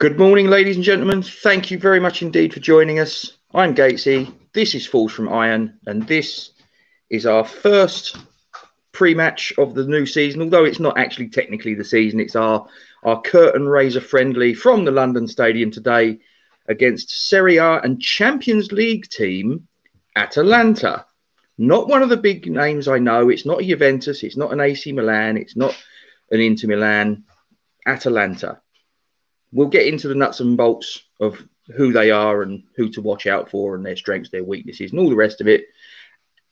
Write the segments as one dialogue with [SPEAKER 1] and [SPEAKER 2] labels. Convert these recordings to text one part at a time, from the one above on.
[SPEAKER 1] Good morning, ladies and gentlemen. Thank you very much indeed for joining us. I'm Gatesy. This is Forged from Iron, and this is our first pre-match of the new season. Although it's not actually technically the season, it's our our curtain raiser friendly from the London Stadium today against Serie A and Champions League team Atalanta. Not one of the big names I know. It's not Juventus. It's not an AC Milan. It's not an Inter Milan. Atalanta. We'll get into the nuts and bolts of who they are and who to watch out for and their strengths, their weaknesses, and all the rest of it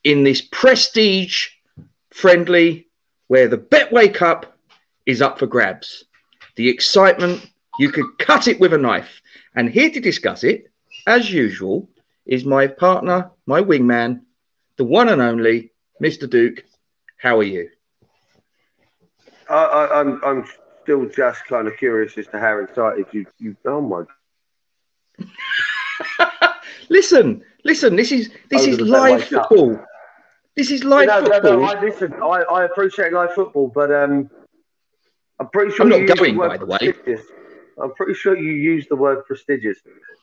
[SPEAKER 1] in this prestige friendly where the Betway Cup is up for grabs. The excitement, you could cut it with a knife. And here to discuss it, as usual, is my partner, my wingman, the one and only Mr. Duke. How are you?
[SPEAKER 2] I, I, I'm I'm still just kind of curious as to how excited you you. Oh my!
[SPEAKER 1] listen, listen. This is this is live football. Up. This is live no, football. No, no,
[SPEAKER 2] I, listen, I, I appreciate live football, but um, I'm pretty sure
[SPEAKER 1] I'm not going. By the way,
[SPEAKER 2] I'm pretty sure you use the word prestigious.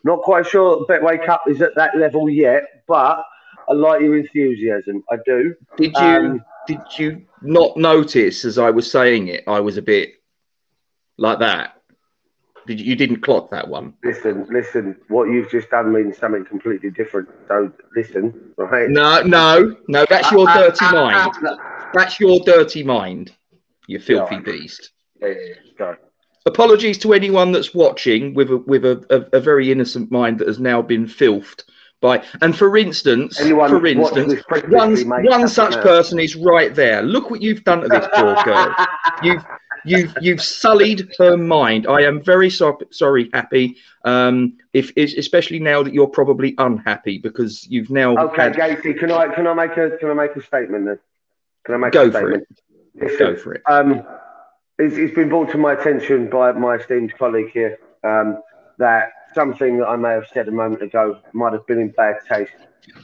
[SPEAKER 2] Not quite sure Betway Cup is at that level yet, but I like your enthusiasm. I do.
[SPEAKER 1] Did you um, did you not notice as I was saying it? I was a bit like that. Did you, you didn't clock that one?
[SPEAKER 2] Listen, listen. What you've just done means something completely different. So listen, right?
[SPEAKER 1] No, no, no. That's your uh, uh, dirty uh, mind. That's your dirty mind. You filthy beast.
[SPEAKER 2] Yeah, yeah, yeah.
[SPEAKER 1] Apologies to anyone that's watching with a with a, a, a very innocent mind that has now been filthed by. And for instance, Anyone for instance, one one such person is right there. Look what you've done to this poor girl. You've you've you've sullied her mind. I am very so, sorry, happy. Um, if especially now that you're probably unhappy because you've now.
[SPEAKER 2] Okay, had... Gatesy, can I can I make a can I make a statement then? Can I make
[SPEAKER 1] Go
[SPEAKER 2] a statement?
[SPEAKER 1] For it. Go for it.
[SPEAKER 2] Um, it's, it's been brought to my attention by my esteemed colleague here um, that something that I may have said a moment ago might have been in bad taste.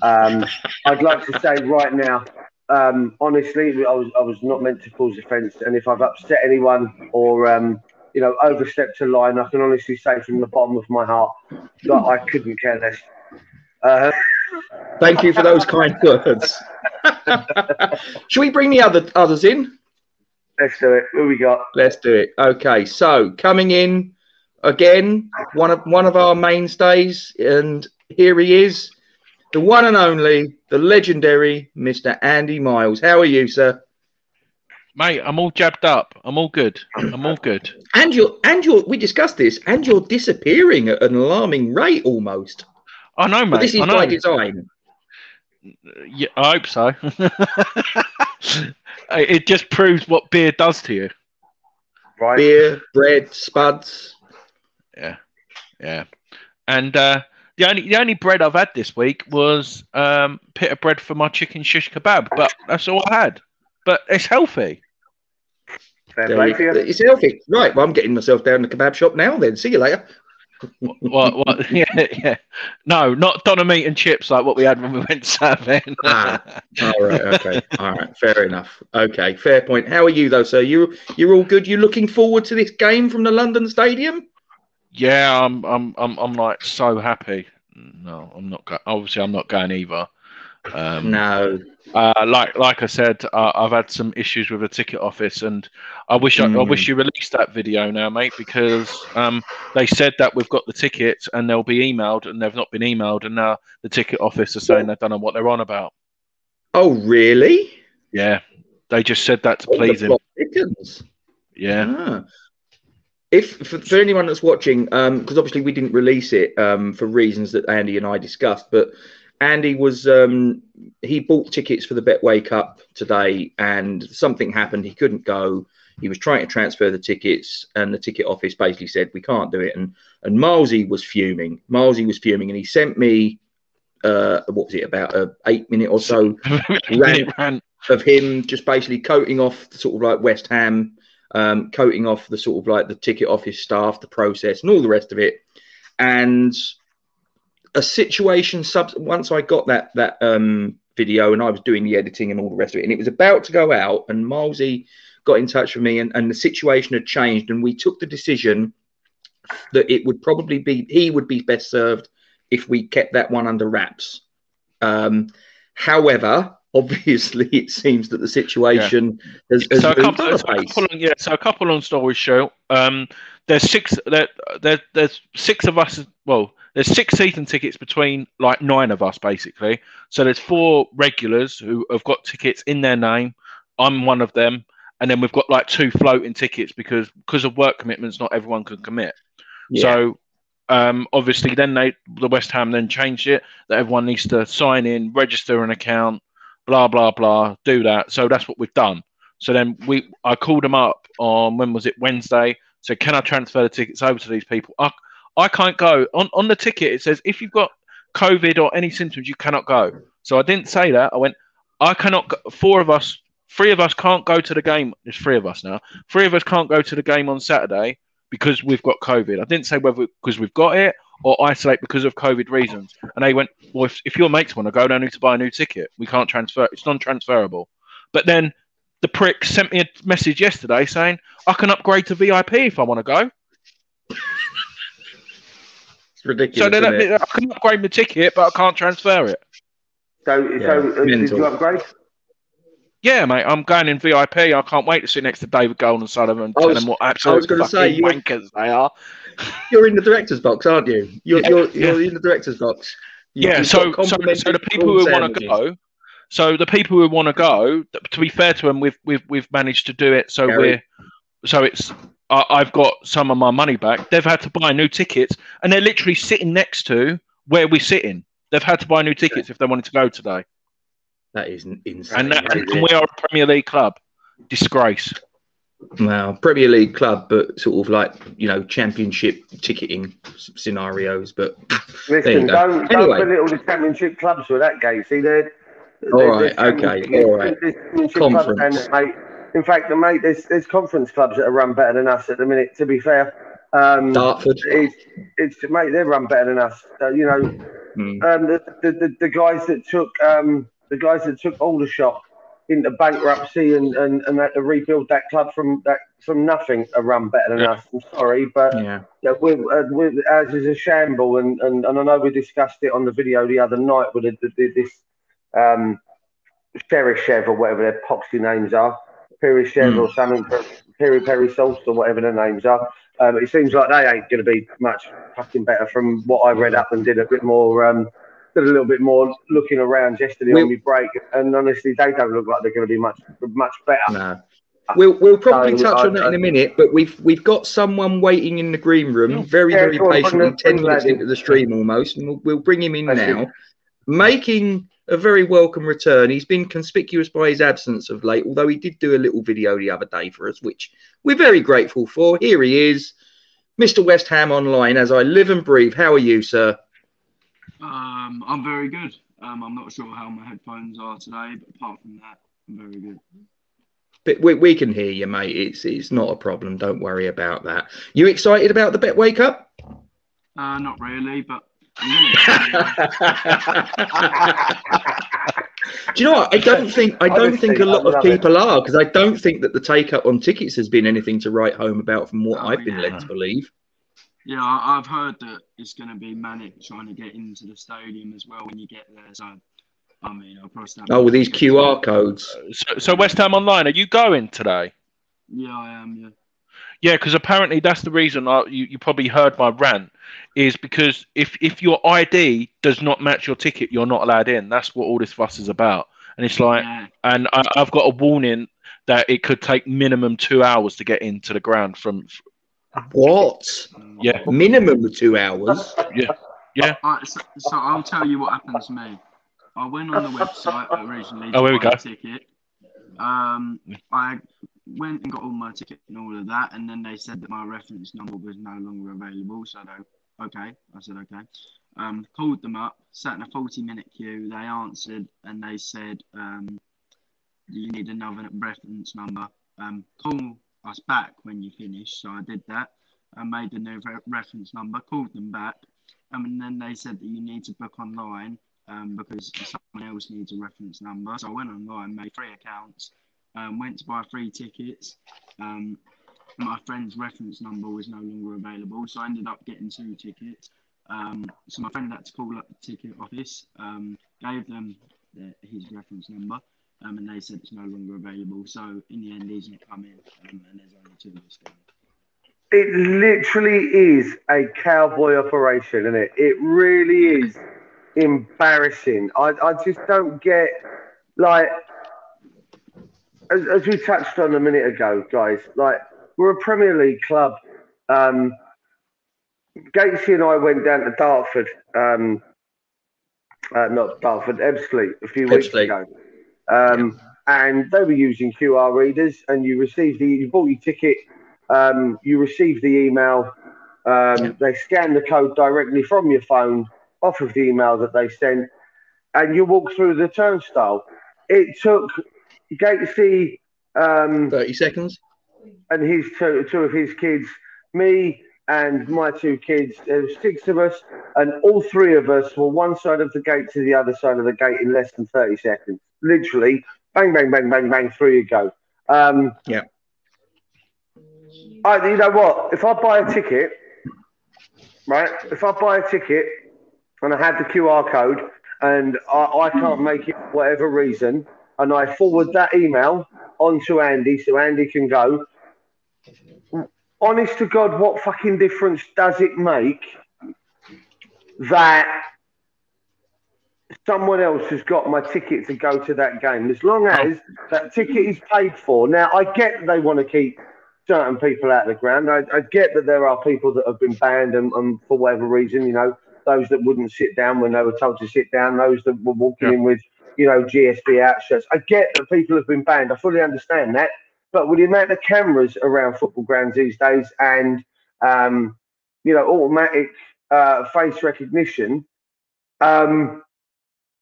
[SPEAKER 2] Um, I'd like to say right now, um, honestly, I was I was not meant to cause offence, and if I've upset anyone or um, you know overstepped a line, I can honestly say from the bottom of my heart that I couldn't care less. Uh,
[SPEAKER 1] Thank you for those kind words. Should we bring the other others in?
[SPEAKER 2] Let's do it. Who we got?
[SPEAKER 1] Let's do it. Okay, so coming in again, one of one of our mainstays, and here he is, the one and only, the legendary Mr. Andy Miles. How are you, sir?
[SPEAKER 3] Mate, I'm all jabbed up. I'm all good. I'm all good.
[SPEAKER 1] And you're and you're we discussed this, and you're disappearing at an alarming rate almost.
[SPEAKER 3] I know, mate.
[SPEAKER 1] But this is
[SPEAKER 3] by
[SPEAKER 1] design.
[SPEAKER 3] Yeah, I hope so. it just proves what beer does to you.
[SPEAKER 1] Right. Beer, bread, spuds.
[SPEAKER 3] Yeah, yeah. And uh, the only the only bread I've had this week was um, pita bread for my chicken shish kebab, but that's all I had. But it's healthy.
[SPEAKER 1] It's healthy, right? Well, I'm getting myself down the kebab shop now. Then see you later
[SPEAKER 3] what, what, yeah, yeah. No, not doner meat and chips like what we had when we went surfing.
[SPEAKER 1] ah, all right, okay, all right, fair enough. Okay, fair point. How are you though, sir? You you're all good. You looking forward to this game from the London Stadium?
[SPEAKER 3] Yeah, I'm I'm I'm I'm like so happy. No, I'm not. Go- obviously, I'm not going either.
[SPEAKER 1] Um, no.
[SPEAKER 3] Uh, like like I said, uh, I've had some issues with the ticket office, and I wish mm. I, I, wish hmm. you released that video now, mate, because um, they said that we've got the tickets and they'll be emailed, and they've not been emailed, and now the ticket office are saying they don't know what they're on about.
[SPEAKER 1] Oh, really?
[SPEAKER 3] Yeah, they just said that to please him. Yeah.
[SPEAKER 1] Ah. If for, for, anyone that's watching, because um, obviously we didn't release it um, for reasons that Andy and I discussed, but Andy was um, he bought tickets for the Betway Cup today, and something happened. He couldn't go. He was trying to transfer the tickets, and the ticket office basically said we can't do it. And and Milesy was fuming. Milesy was fuming, and he sent me uh, what was it about a eight minute or so rant of him just basically coating off the sort of like West Ham, um, coating off the sort of like the ticket office staff, the process, and all the rest of it. And a situation sub once I got that that um, video and I was doing the editing and all the rest of it, and it was about to go out, and Milesy got in touch with me, and, and the situation had changed, and we took the decision that it would probably be he would be best served if we kept that one under wraps. Um, however, obviously, it seems that the situation yeah. has, has
[SPEAKER 3] so, a couple, so, a couple, yeah, so a couple on stories show. Um, there's six. There, there, there's six of us. Well, there's six season tickets between like nine of us basically. So there's four regulars who have got tickets in their name. I'm one of them, and then we've got like two floating tickets because because of work commitments, not everyone can commit. Yeah. So um, obviously, then they the West Ham then changed it that everyone needs to sign in, register an account, blah blah blah, do that. So that's what we've done. So then we I called them up on when was it Wednesday? So can I transfer the tickets over to these people? I, I can't go on on the ticket. It says if you've got COVID or any symptoms, you cannot go. So I didn't say that. I went. I cannot. Go. Four of us, three of us can't go to the game. There's three of us now. Three of us can't go to the game on Saturday because we've got COVID. I didn't say whether because we've got it or isolate because of COVID reasons. And they went, well, if, if your mates want to go, they need to buy a new ticket. We can't transfer. It's non-transferable. But then the prick sent me a message yesterday saying I can upgrade to VIP if I want to go.
[SPEAKER 1] It's ridiculous.
[SPEAKER 3] So then I can upgrade my ticket, but I can't transfer it.
[SPEAKER 2] So, yeah, so uh, did you upgrade?
[SPEAKER 3] Yeah, mate, I'm going in VIP. I can't wait to sit next to David Gold and Sullivan and tell them what absolute fucking say, wankers they are.
[SPEAKER 1] You're in the director's box, aren't you? You're, yeah, you're, you're in the director's box.
[SPEAKER 3] You, yeah, so, so, so the people who want to go, so the people who want to go, to be fair to them, we've we've we've managed to do it. So Gary. we're, so it's I've got some of my money back. They've had to buy new tickets, and they're literally sitting next to where we're sitting. They've had to buy new tickets if they wanted to go today.
[SPEAKER 1] That is insane.
[SPEAKER 3] And, that, and we are a Premier League club. Disgrace.
[SPEAKER 1] Well, Premier League club, but sort of like you know Championship ticketing scenarios. But
[SPEAKER 2] listen, don't, don't anyway. belittle the Championship clubs with that, Gatesy. They're,
[SPEAKER 1] all right, okay, all right.
[SPEAKER 2] Conference. mate, in fact, the mate, there's there's conference clubs that are run better than us at the minute. To be fair,
[SPEAKER 1] um, Dartford.
[SPEAKER 2] It's, it's mate, they run better than us. Uh, you know, mm. um, the, the, the the guys that took um the guys that took all the Aldershot into bankruptcy and, and, and had to rebuild that club from that from nothing are run better than yeah. us. I'm sorry, but yeah, yeah we're, uh, we're, as is a shamble, and, and, and I know we discussed it on the video the other night with the, the, this um, Cherishev or whatever their poxy names are. Perishev mm. or something, Peri Peri Sauce or whatever their names are. Um, it seems like they ain't going to be much fucking better from what I read up and did a bit more, um, did a little bit more looking around yesterday we, on my break. And honestly, they don't look like they're going to be much much better.
[SPEAKER 1] No. We'll, we'll probably so, touch on that in a minute, but we've we've got someone waiting in the green room, very yeah, very patiently, ten minutes into the stream almost, and we'll, we'll bring him in That's now, making a very welcome return. He's been conspicuous by his absence of late, although he did do a little video the other day for us, which we're very grateful for. Here he is, Mr. West Ham Online, as I live and breathe. How are you, sir?
[SPEAKER 4] Um, I'm very good. Um, I'm not sure how my headphones are today, but apart from that, I'm very good.
[SPEAKER 1] But we, we can hear you, mate. It's it's not a problem. Don't worry about that. You excited about the Betway Cup?
[SPEAKER 4] Uh, not really, but
[SPEAKER 1] do you know what? I don't think I don't think a lot of people are because I don't think that the take up on tickets has been anything to write home about from what oh, I've been yeah. led to believe.
[SPEAKER 4] Yeah, I've heard that it's going to be manic trying to get into the stadium as well when you get there. So, I mean, I'll probably
[SPEAKER 1] oh, with these QR codes.
[SPEAKER 3] So, so West Ham Online, are you going today?
[SPEAKER 4] Yeah, I am. Yeah.
[SPEAKER 3] Yeah, because apparently that's the reason I, you, you probably heard my rant is because if, if your ID does not match your ticket, you're not allowed in. That's what all this fuss is about. And it's like, yeah. and I, I've got a warning that it could take minimum two hours to get into the ground from.
[SPEAKER 1] What?
[SPEAKER 3] Yeah.
[SPEAKER 1] Minimum of two hours?
[SPEAKER 3] Yeah. Yeah.
[SPEAKER 4] Right, so, so, I'll tell you what happened to me. I went on the website originally to
[SPEAKER 3] oh, here we
[SPEAKER 4] buy go. a ticket. Um, I went and got all my tickets and all of that, and then they said that my reference number was no longer available. So they, okay, I said okay. Um, called them up, sat in a forty-minute queue. They answered and they said, um, "You need another reference number. Um, call us back when you finish." So I did that. I made a new re- reference number, called them back, and then they said that you need to book online um, because someone else needs a reference number. So I went online, made three accounts, um, went to buy three tickets. Um, my friend's reference number was no longer available, so I ended up getting two tickets. Um, so my friend had to call up the ticket office, um, gave them the, his reference number, um, and they said it's no longer available. So in the end, he's not coming, um, and there's only two of us going.
[SPEAKER 2] It literally is a cowboy operation, isn't it? It really is embarrassing. I, I just don't get like as, as we touched on a minute ago, guys. Like we're a Premier League club. Um, Gatesy and I went down to Dartford, um, uh, not Dartford, Ebbsfleet, a few weeks ago, um, and they were using QR readers. And you received the, you bought your ticket, um, you received the email. Um, They scan the code directly from your phone off of the email that they sent, and you walk through the turnstile. It took Gatesy. Um,
[SPEAKER 1] 30 seconds.
[SPEAKER 2] and his two, two of his kids, me and my two kids. There was six of us, and all three of us were one side of the gate to the other side of the gate in less than thirty seconds. Literally, bang, bang, bang, bang, bang, through you go. Um,
[SPEAKER 1] Yeah.
[SPEAKER 2] I, you know what? If I buy a ticket, right? If I buy a ticket and I have the QR code and I, I can't make it for whatever reason, and I forward that email onto Andy so Andy can go. Honest to God, what fucking difference does it make that someone else has got my ticket to go to that game? As long as that ticket is paid for. Now, I get they want to keep certain people out of the ground. I, I get that there are people that have been banned and, and for whatever reason, you know, those that wouldn't sit down when they were told to sit down, those that were walking
[SPEAKER 3] Yeah.
[SPEAKER 2] in with, you know, GSB out shirts. I get that people have been banned. I fully understand that. But with the amount of cameras around football grounds these days and, um, you know, automatic uh, face recognition, um,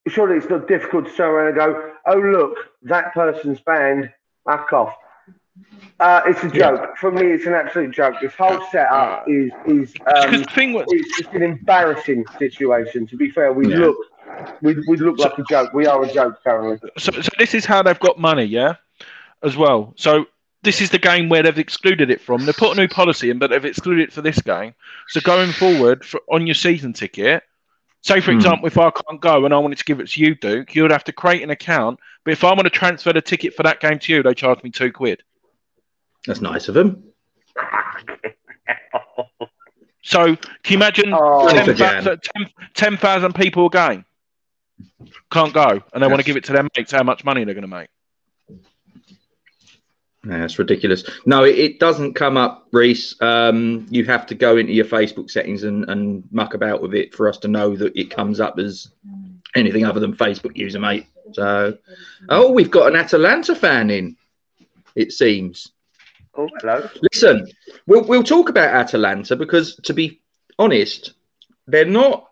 [SPEAKER 2] surely it's not difficult to turn around and go, oh, look, that person's banned, back off. Uh, it's a
[SPEAKER 1] Yeah.
[SPEAKER 2] joke. For me, it's an absolute joke. This whole setup is is um,
[SPEAKER 3] thing was,
[SPEAKER 2] it's just an embarrassing situation. To be fair, we
[SPEAKER 1] Yeah.
[SPEAKER 2] look we, we look like a joke. We are a joke currently.
[SPEAKER 3] so, so this is how they've got money, yeah, as well. So this is the game where they've excluded it from. They put a new policy in, but they've excluded it for this game. So going forward for, on your season ticket, say for
[SPEAKER 1] Hmm.
[SPEAKER 3] example, if I can't go and I wanted to give it to you, Duke, you would have to create an account. But if I want to transfer the ticket for that game to you, they charge me two quid.
[SPEAKER 1] That's nice of them.
[SPEAKER 3] So can you imagine
[SPEAKER 2] Oh.
[SPEAKER 3] 10,000 10 10,000 people a game can't go, and they want to give it to their mates? How much money they're going to make?
[SPEAKER 1] Yeah, it's ridiculous. No, it, it doesn't come up, Reese. Um, you have to go into your Facebook settings and, and muck about with it for us to know that it comes up as anything other than Facebook user, mate. So, oh, we've got an Atalanta fan in. It seems.
[SPEAKER 2] Oh, hello.
[SPEAKER 1] Listen, we'll we'll talk about Atalanta because, to be honest, they're not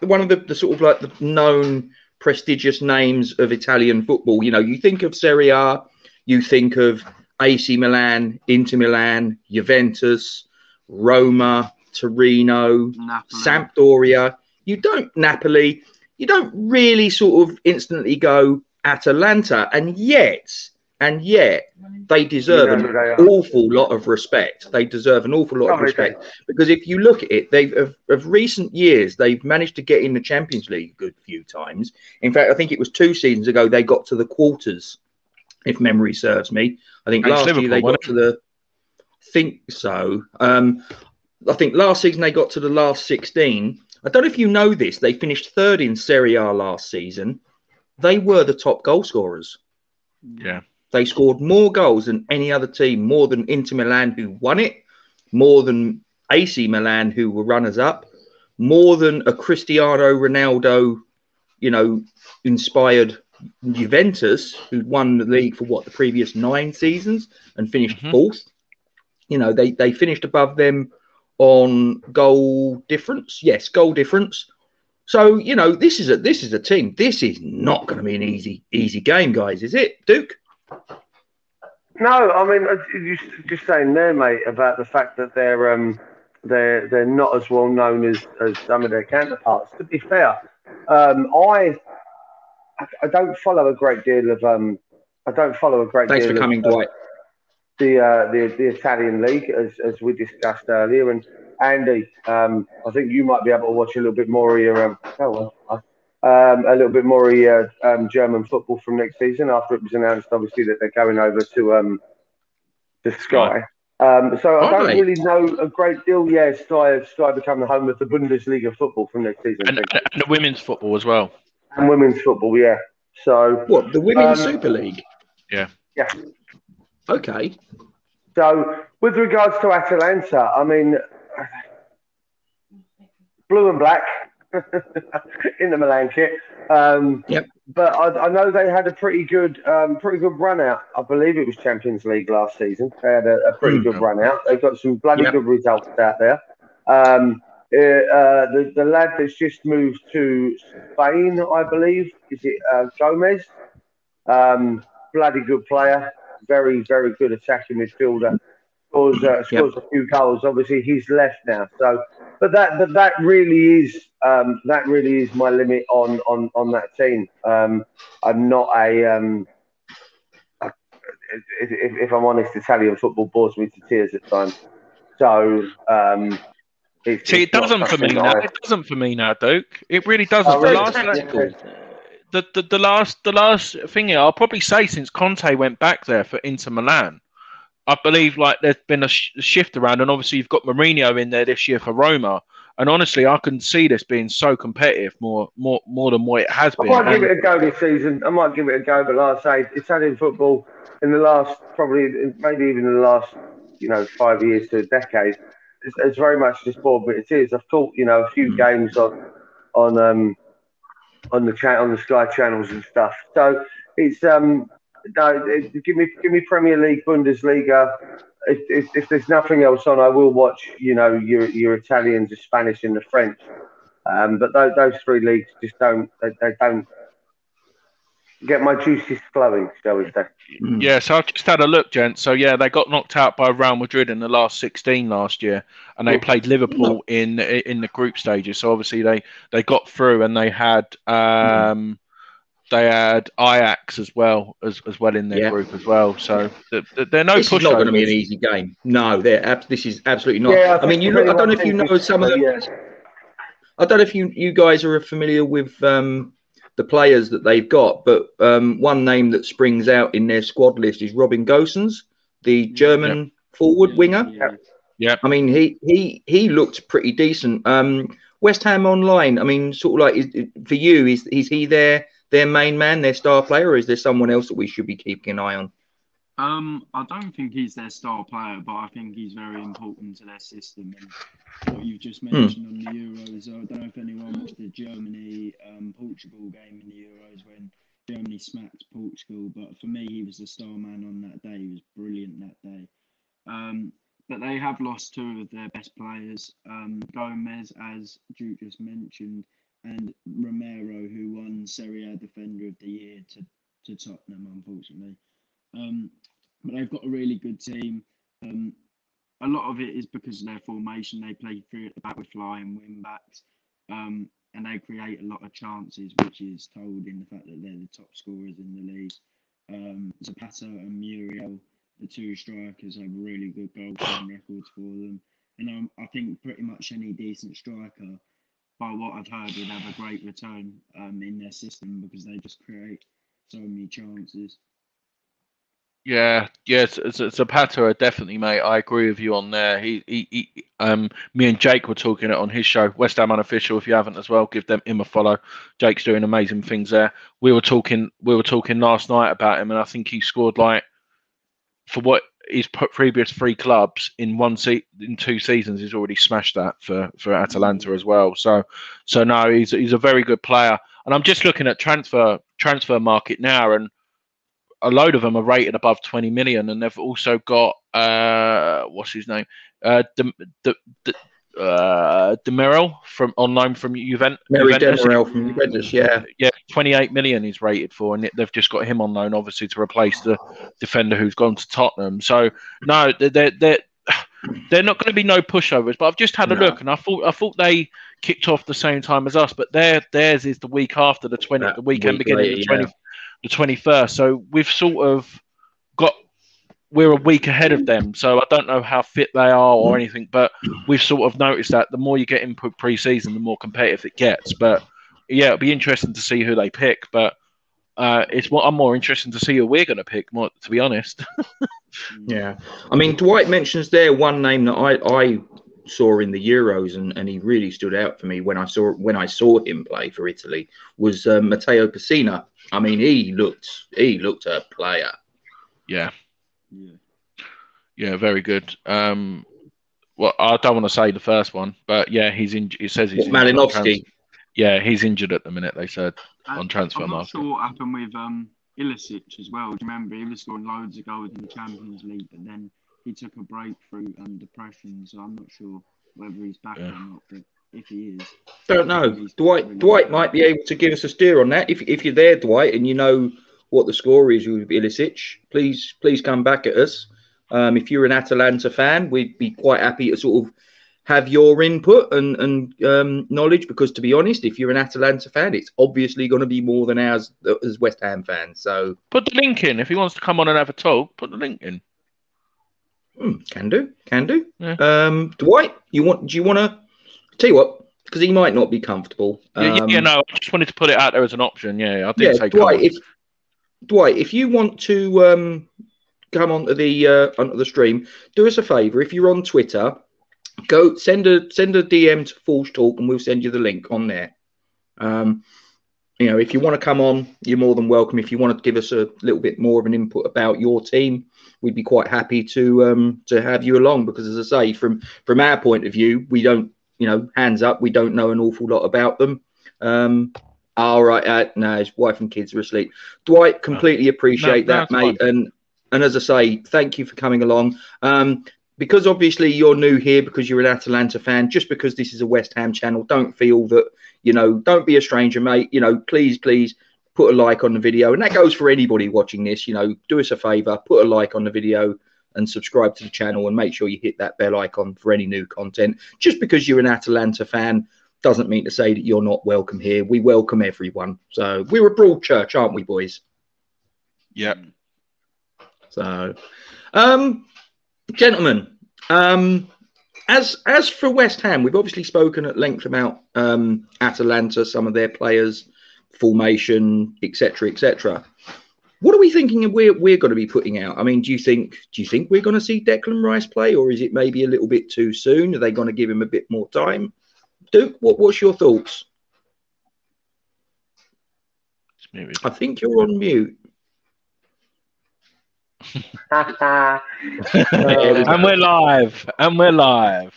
[SPEAKER 1] one of the, the sort of like the known prestigious names of Italian football. You know, you think of Serie A, you think of AC Milan, Inter Milan, Juventus, Roma, Torino,
[SPEAKER 4] Napoli.
[SPEAKER 1] Sampdoria. You don't Napoli. You don't really sort of instantly go Atalanta, and yet, and yet, they deserve
[SPEAKER 2] You know
[SPEAKER 1] an
[SPEAKER 2] they are.
[SPEAKER 1] awful lot of respect. They deserve an awful lot of
[SPEAKER 2] they
[SPEAKER 1] respect because if you look at it, they've of, of recent years they've managed to get in the Champions League a good few times. In fact, I think it was two seasons ago they got to the quarters, if memory serves me. I think
[SPEAKER 3] Against
[SPEAKER 1] last year they
[SPEAKER 3] Liverpool,
[SPEAKER 1] got to the. Think so. Um, I think last season they got to the last sixteen. I don't know if you know this. They finished third in Serie A last season. They were the top goal scorers.
[SPEAKER 3] Yeah.
[SPEAKER 1] They scored more goals than any other team, more than Inter Milan, who won it, more than AC Milan, who were runners up, more than a Cristiano Ronaldo, you know, inspired Juventus, who won the league for what the previous nine seasons and finished
[SPEAKER 3] Mhm.
[SPEAKER 1] fourth. You know, they they finished above them on goal difference. Yes, goal difference. So you know, this is a this is a team. This is not going to be an easy easy game, guys. Is it, Duke?
[SPEAKER 2] No, I mean, you just saying there, mate, about the fact that they're um, they're they're not as well known as, as some of their counterparts. To be fair, um, I I don't follow a great deal of um, I don't follow a great
[SPEAKER 1] Thanks
[SPEAKER 2] deal
[SPEAKER 1] for coming,
[SPEAKER 2] of,
[SPEAKER 1] Dwight.
[SPEAKER 2] the uh, the, the Italian league as, as we discussed earlier. And Andy, um, I think you might be able to watch a little bit more of your um, oh, well, um, a little bit more of your um, German football from next season after it was announced, obviously, that they're going over to um, to Sky. Um, so I don't really know a great deal. Yeah, Sky Sky become the home of the Bundesliga football from next season,
[SPEAKER 3] and, and the women's football as well,
[SPEAKER 2] and women's football. Yeah. So
[SPEAKER 1] what the women's um, Super League?
[SPEAKER 3] Yeah.
[SPEAKER 2] Yeah.
[SPEAKER 1] Okay.
[SPEAKER 2] So with regards to Atalanta, I mean, blue and black in the Milan kit. Um,
[SPEAKER 1] yep.
[SPEAKER 2] But I, I, know they had a pretty good, um, pretty good run out. I believe it was Champions League last season. They had a, a pretty mm. good run out. They've got some bloody yep. good results out there. Um, the, the lad that's just moved to Spain, I believe, is it uh, Gomez? Um, bloody good player, very very good attacking midfielder. Scores uh, scores yep. a few goals. Obviously, he's left now. So, but that but that really is um, that really is my limit on on on that team. Um, I'm not a um, if, if, I'm honest, Italian football bores me to tears at times. So um,
[SPEAKER 3] it's, See, it doesn't for me now. It doesn't for me now, Duke. It really doesn't. Oh? The, last, the, the, the, last, the last thing here, I'll probably say since Conte went back there for Inter Milan, I believe like there's been a, sh- shift around, and obviously you've got Mourinho in there this year for Roma. And honestly, I can see this being so competitive more, more, more than what it has been.
[SPEAKER 2] I might give it a go this season. I might give it a go, but like I say, Italian football in the last probably maybe even in the last you know five years to a decade it's, it's very much just bored, but it is. I've taught you know a few mm. games on on um on the chat on the Sky channels and stuff. So it's um no, it, give me give me Premier League, Bundesliga. If, if, if, there's nothing else on, I will watch. You know your your Italians, the Spanish, and the French. Um, but those, those three leagues just don't they, they don't get my juices flowing, shall we say?
[SPEAKER 3] Mm. Yeah, so I've just had a look, gents. So yeah, they got knocked out by Real Madrid in the last sixteen last year, and they played Liverpool in in the group stages. So obviously they they got through, and they had um mm. they had Ajax as well as as well in their yeah. group as well. So they're no.
[SPEAKER 1] This is not going to be an easy game. No, they're this is absolutely not. Yeah, I, I mean, you know, I don't know if you know some of the. I don't know if you you guys are familiar with. um the players that they've got. But um, one name that springs out in their squad list is Robin Gosens, the German yep. forward winger.
[SPEAKER 3] Yeah. yeah.
[SPEAKER 1] I mean, he he he looked pretty decent. Um, West Ham online. I mean, sort of like is, for you, is is he their their main man, their star player, or is there someone else that we should be keeping an eye on?
[SPEAKER 4] Um, I don't think he's their star player, but I think he's very important to their system. And what you've just hmm. mentioned mm. on the Euros, I don't know if anyone watched the Germany um, Portugal game in the Euros when Germany smacked Portugal, but for me, he was the star man on that day. He was brilliant that day. Um, but they have lost two of their best players, um, Gomez, as Duke just mentioned, and Romero, who won Serie A Defender of the Year to, to Tottenham, unfortunately. Um, but they've got a really good team. Um, a lot of it is because of their formation. They play through at the back with flying wing backs, um, and they create a lot of chances, which is told in the fact that they're the top scorers in the league. Um, Zapata and Muriel, the two strikers, have really good goal records for them. And um, I think pretty much any decent striker, by what I've heard, would have a great return um, in their system because they just create so many chances.
[SPEAKER 3] Yeah, yes, Zapata definitely, mate. I agree with you on there. He, he, he, um, me and Jake were talking it on his show, West Ham Unofficial. If you haven't as well, give them him a follow. Jake's doing amazing things there. We were talking, we were talking last night about him, and I think he scored like for what his put previous three clubs in one se- in two seasons. He's already smashed that for for Atalanta as well. So, so no, he's he's a very good player. And I'm just looking at transfer transfer market now, and a load of them are rated above 20 million, and they've also got uh, what's his name, uh, De, De, De, uh, Demiral from on loan from Juventus.
[SPEAKER 1] Merih Demiral from Juventus, yeah,
[SPEAKER 3] yeah, 28 million he's rated for, and they've just got him on loan, obviously, to replace the defender who's gone to Tottenham. So no, they're they're they're not going to be no pushovers. But I've just had a no. look, and I thought I thought they kicked off the same time as us, but their theirs is the week after the 20, that the weekend week beginning later, the 20. Yeah the 21st. So we've sort of got we're a week ahead of them, so I don't know how fit they are or anything. But we've sort of noticed that the more you get input pre-season, the more competitive it gets. But yeah, it'll be interesting to see who they pick. But uh, it's what I'm more interested to see who we're going to pick. More, to be honest.
[SPEAKER 1] yeah, I mean Dwight mentions there one name that I I saw in the Euros and, and he really stood out for me when I saw when I saw him play for Italy was uh, Matteo Pessina. I mean, he looked he looked a player.
[SPEAKER 3] Yeah. Yeah. Yeah, very good. Um, well, I don't want to say the first one, but yeah, he's in. It says he's
[SPEAKER 1] what, Malinovskyi.
[SPEAKER 3] Yeah, he's injured at the minute. They said on transfer
[SPEAKER 4] I'm not
[SPEAKER 3] market.
[SPEAKER 4] sure what happened with um Ilicic as well. Do you remember he was scoring loads of goals in the Champions League, but then he took a break through um, depression. So I'm not sure whether he's back yeah. or not. But if he is,
[SPEAKER 1] don't know. Dwight really Dwight might be able to give us a steer on that. If if you're there, Dwight, and you know what the score is with Ilicic, please please come back at us. Um, if you're an Atalanta fan, we'd be quite happy to sort of have your input and, and um, knowledge because, to be honest, if you're an Atalanta fan, it's obviously going to be more than ours as West Ham fans. So
[SPEAKER 3] put the link in if he wants to come on and have a talk. Put the link in.
[SPEAKER 1] Hmm, can do, can do. Yeah. Um, Dwight, you want? Do you want to tell you what? Because he might not be comfortable.
[SPEAKER 3] Um, yeah, yeah, no, I just wanted to put it out there as an option. Yeah, I
[SPEAKER 1] did yeah, say Dwight. If Dwight, if you want to um, come onto the uh, onto the stream, do us a favour. If you're on Twitter, go send a send a DM to ForgedTalk, and we'll send you the link on there. Um, you know, if you want to come on, you're more than welcome. If you want to give us a little bit more of an input about your team, we'd be quite happy to um, to have you along. Because as I say, from from our point of view, we don't, you know, hands up, we don't know an awful lot about them. Um, all right, uh, no, his wife and kids are asleep. Dwight, completely appreciate no, that, mate. Fine. And and as I say, thank you for coming along. Um, because obviously you're new here because you're an Atalanta fan, just because this is a West Ham channel, don't feel that, you know, don't be a stranger, mate. You know, please, please put a like on the video. And that goes for anybody watching this. You know, do us a favor, put a like on the video and subscribe to the channel and make sure you hit that bell icon for any new content. Just because you're an Atalanta fan doesn't mean to say that you're not welcome here. We welcome everyone. So we're a broad church, aren't we, boys?
[SPEAKER 3] Yeah.
[SPEAKER 1] So, um, gentlemen, um, as as for West Ham, we've obviously spoken at length about um, Atalanta, some of their players, formation, etc., etc. What are we thinking we're we're going to be putting out? I mean, do you think do you think we're going to see Declan Rice play, or is it maybe a little bit too soon? Are they going to give him a bit more time? Duke, what, what's your thoughts? I think you're on mute.
[SPEAKER 3] and we're live. And we're live.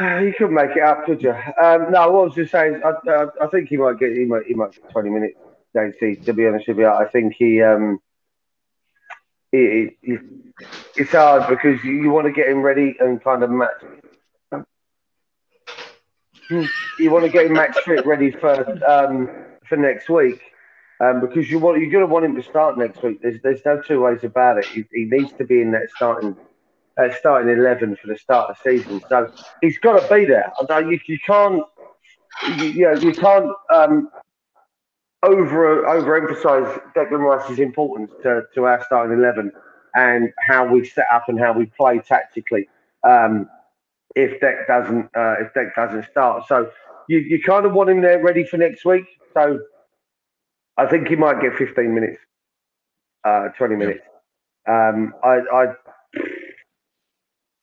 [SPEAKER 2] Uh, you couldn't make it up, could you? Um, no, what I was just saying, I, I, I, think he might get he might he might get twenty minutes. To be honest with you, I think he um he, he, it's hard because you, want to get him ready and kind of match. You want to get him match fit ready for um for next week um, because you want you're going to want him to start next week. There's there's no two ways about it. He, he needs to be in that starting uh, starting eleven for the start of season. So he's got to be there. You, you can't you, you, know you can't um, over overemphasize Declan Rice's importance to, to our starting eleven and how we set up and how we play tactically. Um, if Deck doesn't uh, if Deck doesn't start, so you, you kind of want him there ready for next week. So I think he might get 15 minutes, uh, 20 minutes. Um, I, I,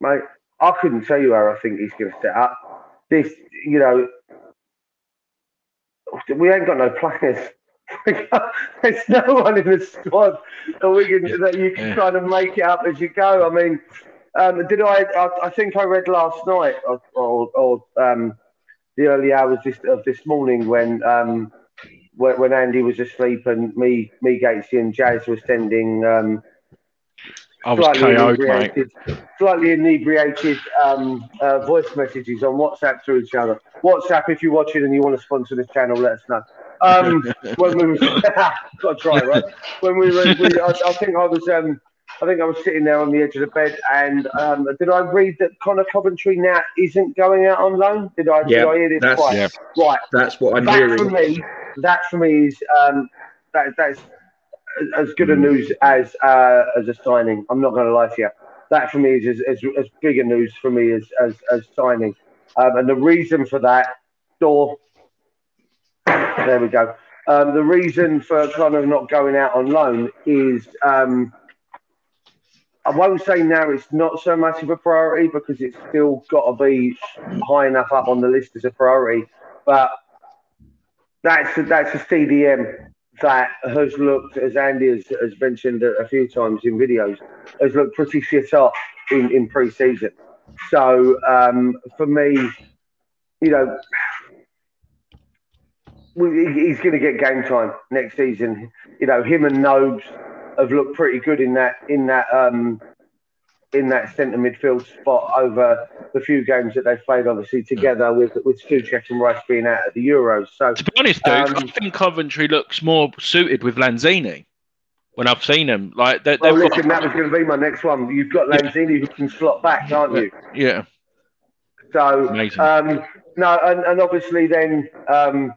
[SPEAKER 2] mate, I couldn't tell you how I think he's going to set up. This, you know, we ain't got no players. There's no one in the squad that we can that you can kind of make it up as you go. I mean, um, did I, I? I think I read last night or, or, or um, the early hours this, of this morning when um, when Andy was asleep and me, me Gatesy and Jazz were sending um,
[SPEAKER 3] I was slightly KO'd, inebriated,
[SPEAKER 2] mate. slightly inebriated um, uh, voice messages on WhatsApp to each other. WhatsApp, if you're watching and you want to sponsor this channel, let us know. Um, when we were, got to try, right? When we were, we, I, I, think I was, um, I think I was sitting there on the edge of the bed, and um, did I read that Conor Coventry now isn't going out on loan? Did I? Yeah, did I hear this
[SPEAKER 1] that's, yeah.
[SPEAKER 2] Right.
[SPEAKER 1] That's what I'm
[SPEAKER 2] that
[SPEAKER 1] hearing.
[SPEAKER 2] For me, that for me is um, that that's as good a news as uh, as a signing. I'm not going to lie to you. That for me is as, as, big a news for me as as, as signing. Um, and the reason for that, door. There we go. Um, the reason for kind of not going out on loan is um, I won't say now it's not so much of a priority because it's still got to be high enough up on the list as a priority. But that's a, that's a CDM that has looked, as Andy has, has mentioned a, few times in videos, has looked pretty shit up in, in pre season. So um, for me, you know, he's going to get game time next season. You know, him and Nobes have looked pretty good in that in that um, in that centre midfield spot over the few games that they've played, obviously together with with Soucek and Rice being out at the Euros. So
[SPEAKER 3] to be honest, dude, um, I think Coventry looks more suited with Lanzini. When I've seen him, like they,
[SPEAKER 2] well, listen, got... that was going to be my next one. You've got Lanzini yeah. who can slot back, aren't you?
[SPEAKER 3] Yeah.
[SPEAKER 2] So um, no, and, and obviously then um,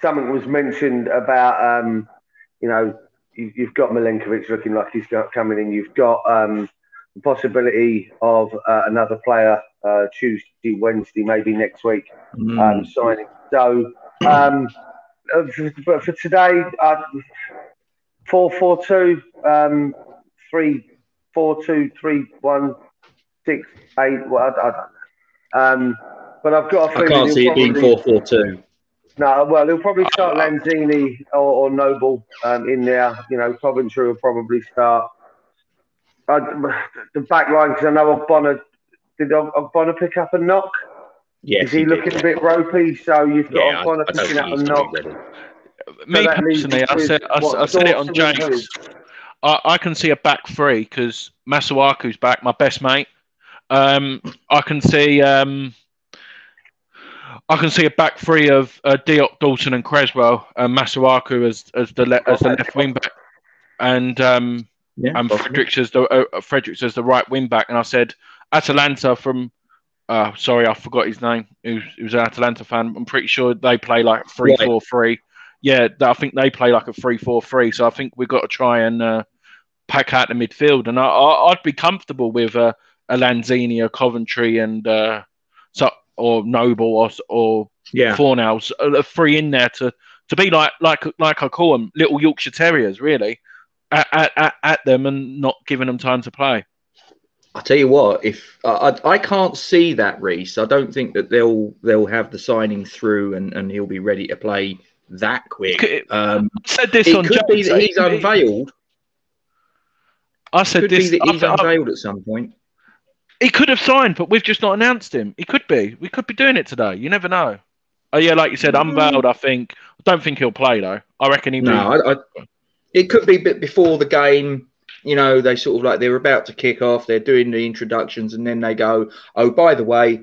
[SPEAKER 2] something was mentioned about um, you know you, have got Milenkovic looking like he's coming in. You've got um, the possibility of uh, another player uh, Tuesday, Wednesday, maybe next week mm. um, signing. So, um, uh, but for today, uh, four four two, um, three four two three one six eight. Well, I, I don't know. Um, but I've got.
[SPEAKER 1] I can't see it being four four two.
[SPEAKER 2] No, well, he'll probably start Lanzini or, or Noble um, in there. You know, Coventry will probably start. Uh, the back line, because I know Ogbonna, did Ogbonna pick up a knock?
[SPEAKER 1] Yes,
[SPEAKER 2] Is he, he looking did. a bit ropey? So you've got yeah, Ogbonna picking up a knock.
[SPEAKER 3] Me so personally, I said, I, I said it on James. I, I, can see a back three because Masuaku's back, my best mate. Um, I can see um, I can see a back three of uh, Diop, Dawson, and Cresswell, and Masuaku as as the le- as the left wing back, and um, yeah, and Fredericks as the uh, Fredericks as the right wing back. And I said Atalanta from. Uh, sorry, I forgot his name. He was, he was an Atalanta fan. I'm pretty sure they play like three four three. Yeah, I think they play like a three four three. So I think we've got to try and uh, pack out the midfield. And I, would be comfortable with uh, a Lanzini, a Coventry, and uh, so or Noble or or yeah. Fornals, a three in there to to be like like like I call them little Yorkshire Terriers, really, at, at, at them and not giving them time to play.
[SPEAKER 1] I tell you what, if I, I can't see that Reese, I don't think that they'll they'll have the signing through and, and he'll be ready to play that quick. Um,
[SPEAKER 3] I said this
[SPEAKER 1] it
[SPEAKER 3] on
[SPEAKER 1] could be that he's unveiled.
[SPEAKER 3] I said
[SPEAKER 1] could
[SPEAKER 3] this.
[SPEAKER 1] Be that he's I, unveiled I, at some point.
[SPEAKER 3] He could have signed, but we've just not announced him. He could be. We could be doing it today. You never know. Oh yeah, like you said, unveiled. I think. I don't think he'll play though. I reckon he.
[SPEAKER 1] No, I, I, it could be bit before the game. You know, they sort of like they're about to kick off. They're doing the introductions, and then they go, "Oh, by the way,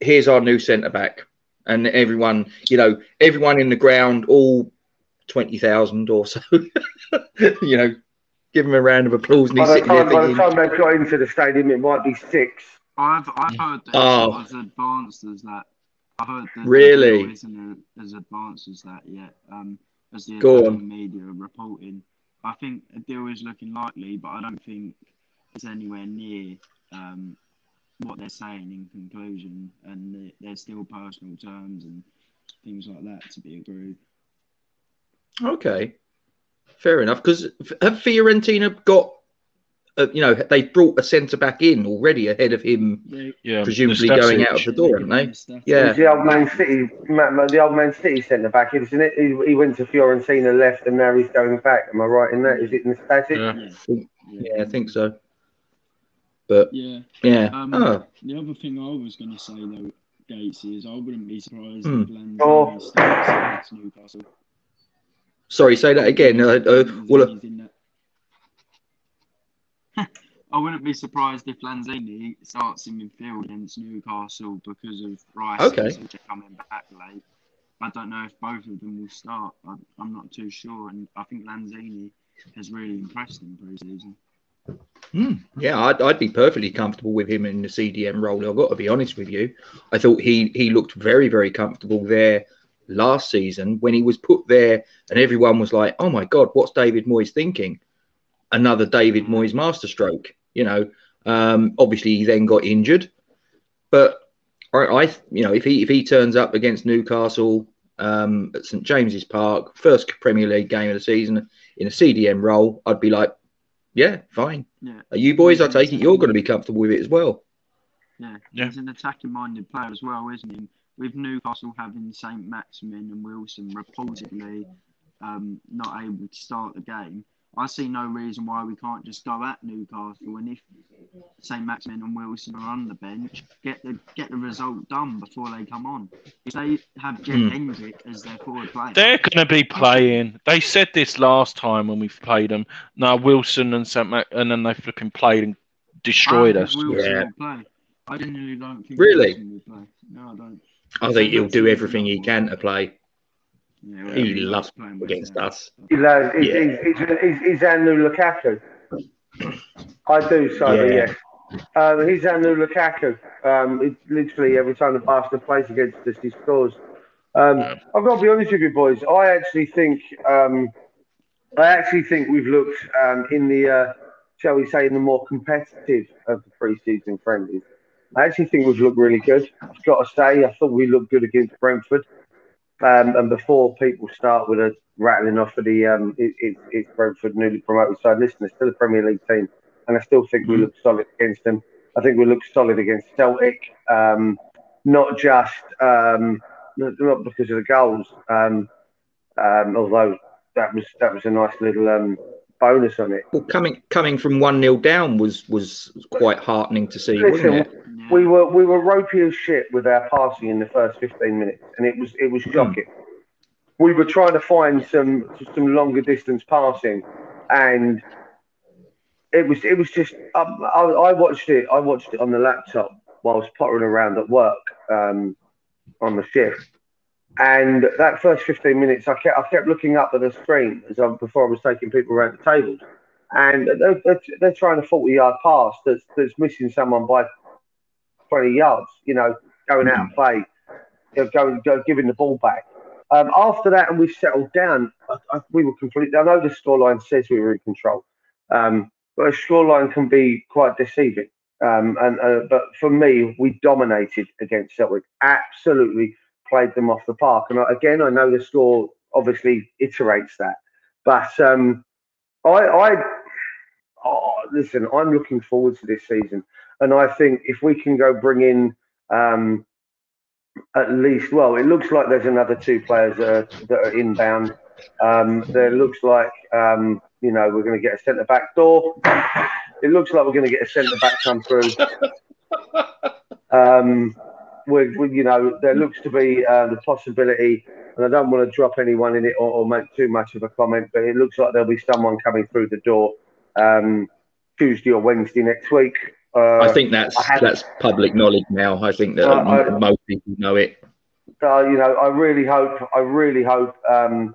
[SPEAKER 1] here's our new centre back." And everyone, you know, everyone in the ground, all twenty thousand or so, you know, give him a round of applause.
[SPEAKER 2] And he's by, the time, by the time they've got into the stadium, it might be six.
[SPEAKER 4] I've I've heard that oh. it's as advanced as that. I heard that
[SPEAKER 1] really
[SPEAKER 4] isn't as advanced as that yet. Um, as the
[SPEAKER 1] Go
[SPEAKER 4] media are reporting, I think a deal is looking likely, but I don't think it's anywhere near um, what they're saying in conclusion. And there's still personal terms and things like that to be agreed.
[SPEAKER 1] Okay. Fair enough. Because have Fiorentina got, uh, you know, they brought a centre back in already ahead of him, yeah, presumably going out of the door, haven't they?
[SPEAKER 2] Yeah. The old Man City, the old Man City centre back, isn't it? He, he, went to Fiorentina, left, and now he's going back. Am I right in that? Is it Nastasic?
[SPEAKER 1] Yeah. yeah, I think so. But yeah, yeah. Um, oh.
[SPEAKER 4] The other thing I was going to say though, Gates, is I wouldn't be surprised mm. if Lanzini oh. starts Newcastle.
[SPEAKER 1] Sorry, say that again. Uh, uh, well,
[SPEAKER 4] I wouldn't be surprised if Lanzini starts in midfield against Newcastle because of Rice
[SPEAKER 1] okay.
[SPEAKER 4] coming back late. I don't know if both of them will start. I, am not too sure, and I think Lanzini has really impressed in pre-season.
[SPEAKER 1] Mm, yeah, I'd, I'd, be perfectly comfortable with him in the CDM role. I've got to be honest with you. I thought he he looked very very comfortable there last season when he was put there and everyone was like, oh my God, what's David Moyes thinking? Another David Moyes masterstroke. You know, um, obviously he then got injured, but I, I, you know, if he if he turns up against Newcastle um, at St James's Park, first Premier League game of the season in a CDM role, I'd be like, yeah, fine.
[SPEAKER 4] Yeah.
[SPEAKER 1] Are you boys? I take it you're going to be comfortable with it as well.
[SPEAKER 4] Yeah,
[SPEAKER 3] Yeah.
[SPEAKER 4] he's an attacking minded player as well, isn't he? With Newcastle having St. Maximin and Wilson reportedly um, not able to start the game, I see no reason why we can't just go at Newcastle and if St. Maximin and Wilson are on the bench, get the get the result done before they come on. If they have Jeff
[SPEAKER 1] Hmm.
[SPEAKER 4] Hendrick as their forward player,
[SPEAKER 3] They're going to be playing. They said this last time when we played them. Now Wilson and St. Mac, and then they flipping played and destroyed
[SPEAKER 4] I
[SPEAKER 3] us.
[SPEAKER 4] Wilson
[SPEAKER 1] Yeah.
[SPEAKER 4] will play. I genuinely don't think
[SPEAKER 1] Really?
[SPEAKER 4] Wilson will play. No, I don't.
[SPEAKER 1] I think he'll do everything he can to play.
[SPEAKER 4] Yeah, well,
[SPEAKER 1] He
[SPEAKER 4] likes
[SPEAKER 1] loves
[SPEAKER 4] playing
[SPEAKER 1] against
[SPEAKER 4] them.
[SPEAKER 1] us.
[SPEAKER 2] He's, uh, he's,
[SPEAKER 1] Yeah.
[SPEAKER 2] he's, he's, he's, he's our new Lukaku. I do, Simon,
[SPEAKER 1] Yeah.
[SPEAKER 2] yes. Um, he's our new Lukaku. Um, it's literally every time the bastard plays against us, he scores. Um,
[SPEAKER 3] Yeah.
[SPEAKER 2] I've got to be honest with you, boys. I actually think, um, I actually think we've looked um, in the, uh, shall we say, in the more competitive of the pre-season friendlies. I actually think we've looked really good. I've got to say, I thought we looked good against Brentford. Um, and before people start with a rattling off of the um, it, it, it's Brentford newly promoted side, listen, it's still a Premier League team, and I still think we
[SPEAKER 1] Mhm.
[SPEAKER 2] look solid against them. I think we look solid against Celtic, um, not just um, not not because of the goals, um, um, although that was that was a nice little um, bonus on it.
[SPEAKER 1] Well, coming coming from one 0 down was was quite heartening to see, wasn't it?
[SPEAKER 2] We were we were ropey as shit with our passing in the first 15 minutes, and it was it was shocking. We were trying to find some some longer distance passing, and it was it was just um, I, I watched it I watched it on the laptop whilst pottering around at work um, on the shift, and that first 15 minutes I kept I kept looking up at the screen as I, before I was taking people around the tables. And they're, they're, they're trying a 40 yard pass that's, that's missing someone by 20 yards, you know, going out of play, you know, going, giving the ball back. Um, after that, and we settled down, I, I, we were completely. I know the scoreline says we were in control, um, but a scoreline can be quite deceiving. Um, and uh, but for me, we dominated against Celtic. Absolutely played them off the park. And I, again, I know the score obviously iterates that, but um, I, I oh, listen. I'm looking forward to this season. And I think if we can go bring in um, at least, well, it looks like there's another two players that are, that are inbound. Um, there looks like, um, you know, we're going to get a centre back door. It looks like we're going to get a centre back come through. Um, we, we, you know, there looks to be uh, the possibility, and I don't want to drop anyone in it or, or make too much of a comment, but it looks like there'll be someone coming through the door um, Tuesday or Wednesday next week. Uh,
[SPEAKER 1] I think that's
[SPEAKER 2] I
[SPEAKER 1] that's public knowledge now. I think that
[SPEAKER 2] Uh, I-
[SPEAKER 1] most people know it.
[SPEAKER 2] uh, you know, I really hope, I really hope um,